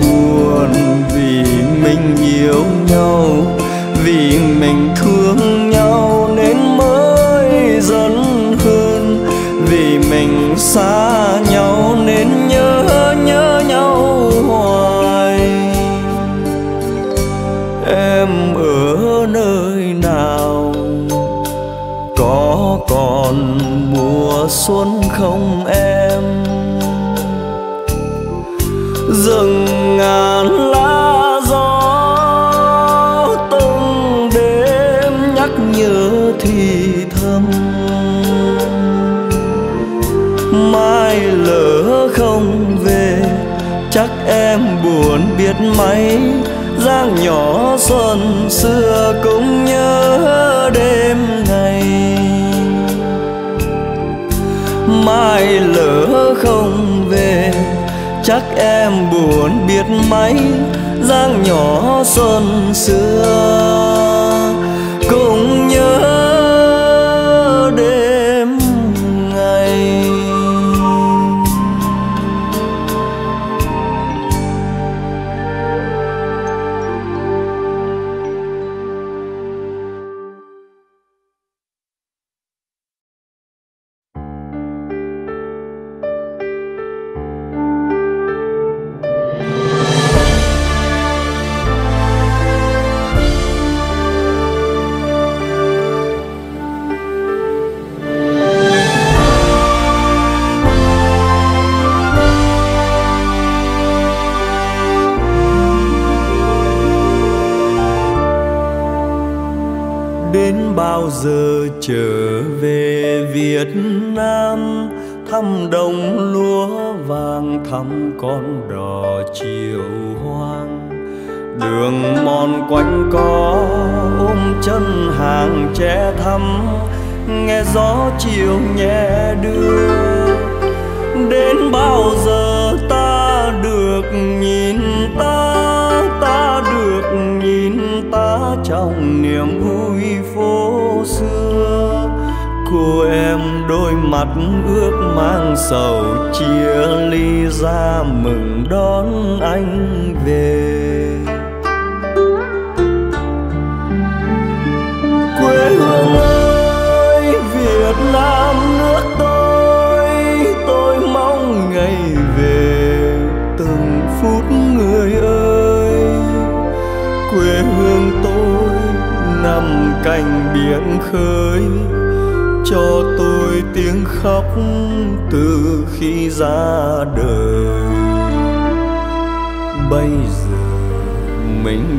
buồn vì mình yêu nhau vì mình nhỏ xuân xưa cũng nhớ đêm ngày. Mai lỡ không về, chắc em buồn biết mấy giang nhỏ xuân xưa.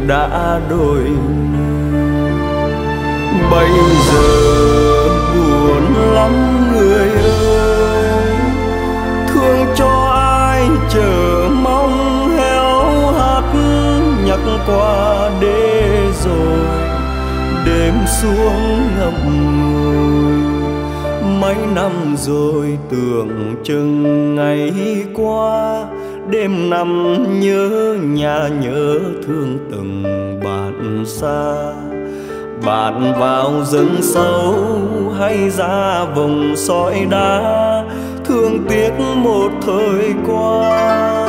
Đã đổi bây giờ buồn lắm người ơi. Thương cho ai chờ mong héo hắt nhắc qua đê rồi. Đêm xuống ngập ngùi. Mấy năm rồi tưởng chừng ngày qua. Đêm nằm nhớ nhà nhớ thương bạn xa. Bạn vào rừng sâu hay ra vùng sỏi đá, thương tiếc một thời qua.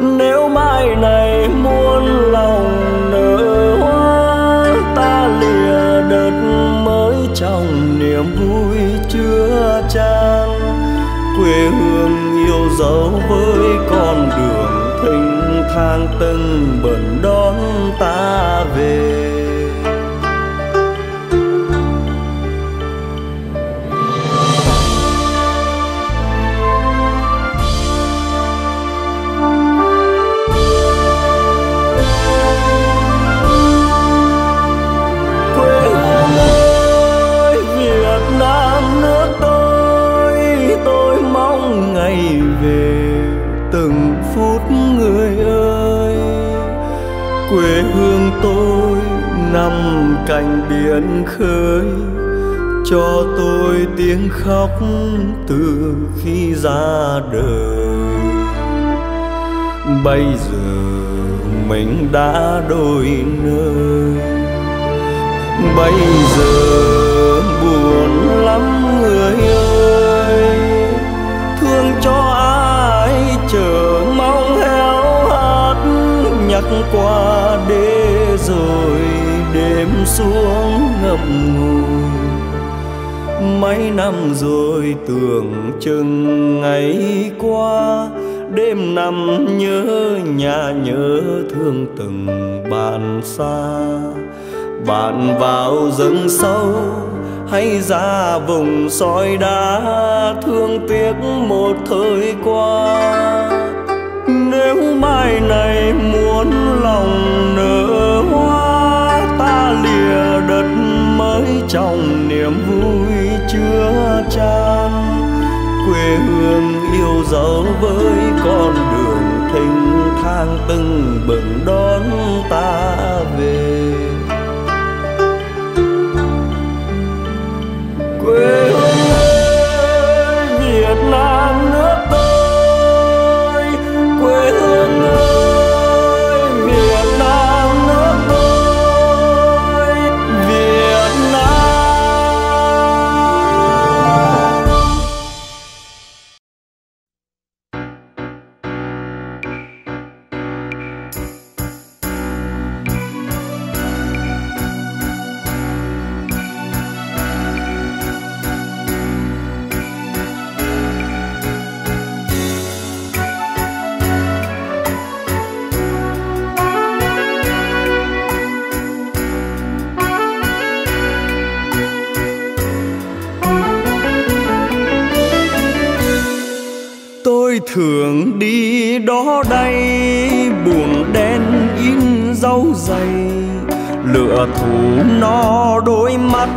Nếu mai này muôn lòng nở hoa, ta lìa đợt mới trong niềm vui chưa chan. Quê hương yêu dấu với con đường thênh thang từng bận đất ta cạnh biển khơi, cho tôi tiếng khóc từ khi ra đời. Bây giờ mình đã đổi nơi. Bây giờ buồn lắm người ơi, thương cho ai chờ mong héo hắt nhắc qua đê rồi đêm xuống ngậm ngùi. Mấy năm rồi tưởng chừng ngày qua, đêm nằm nhớ nhà nhớ thương từng bạn xa. Bạn vào rừng sâu hay ra vùng soi đá, thương tiếc một thời qua. Nếu mai này muốn trong niềm vui chưa chan. Quê hương yêu dấu với con đường thênh thang từng bừng đón ta về. Quê lửa thủ no đôi mắt,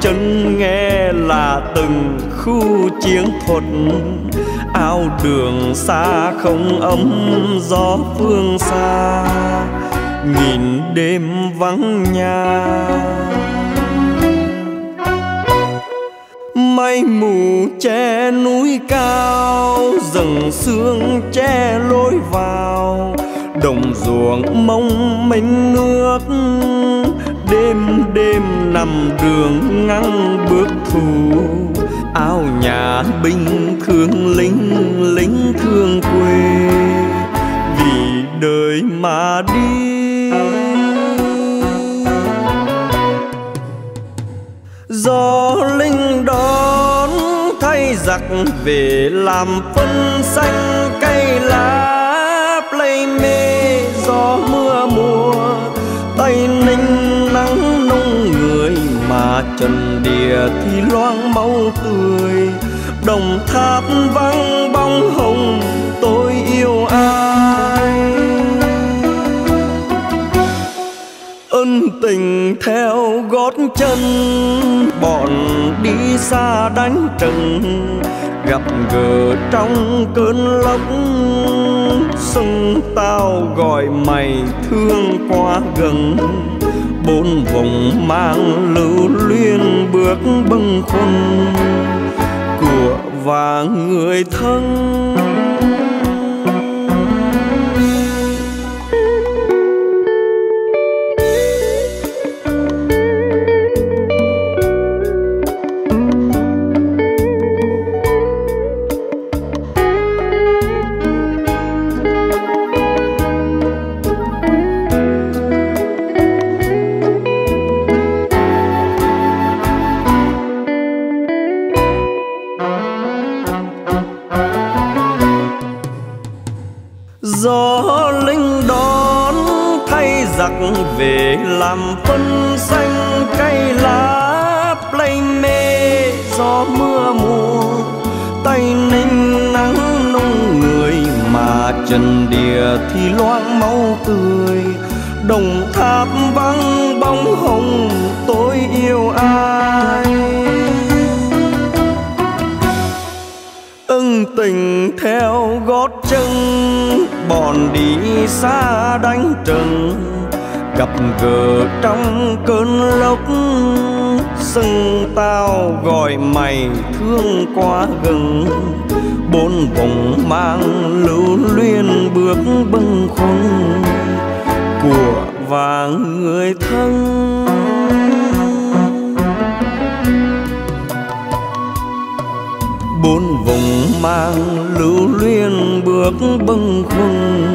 chân nghe là từng khu chiến thuật. Ao đường xa không ấm, gió phương xa nhìn đêm vắng nhà. Mây mù che núi cao rừng sương che lối vào. Đồng ruộng mong mênh nước đêm đêm nằm đường ngăn bước thù. Áo nhà binh thương lính lính thương quê. Vì đời mà đi. Do linh đón, thay giặc về làm phân xanh cây lá. Play mê gió mưa mùa. Trần địa thì loang máu tươi. Đồng tháp vắng bóng hồng, tôi yêu ai? Ân tình theo gót chân, bọn đi xa đánh trận. Gặp gỡ trong cơn lốc sưng tao gọi mày thương quá gần bốn vòng mang lưu luyên bước bâng khuâng. Của và người thân để làm phân xanh cây lá play mê gió mưa mùa tay ninh nắng nung người mà trần địa thì loang máu tươi. Đồng tháp vắng bóng hồng, tôi yêu ai? Ân tình theo gót chân bọn đi xa đánh trần gặp gỡ trong cơn lốc. Sưng tao gọi mày thương quá gần bốn vùng mang lưu luyên bước bâng khuâng của và người thân. Bốn vùng mang lưu luyên bước bâng khuâng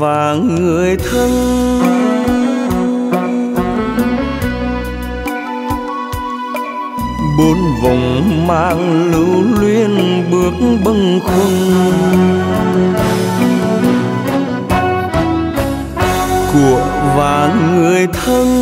và người thân. Bốn vòng mang lưu luyến bước bâng khuâng. Của và người thân.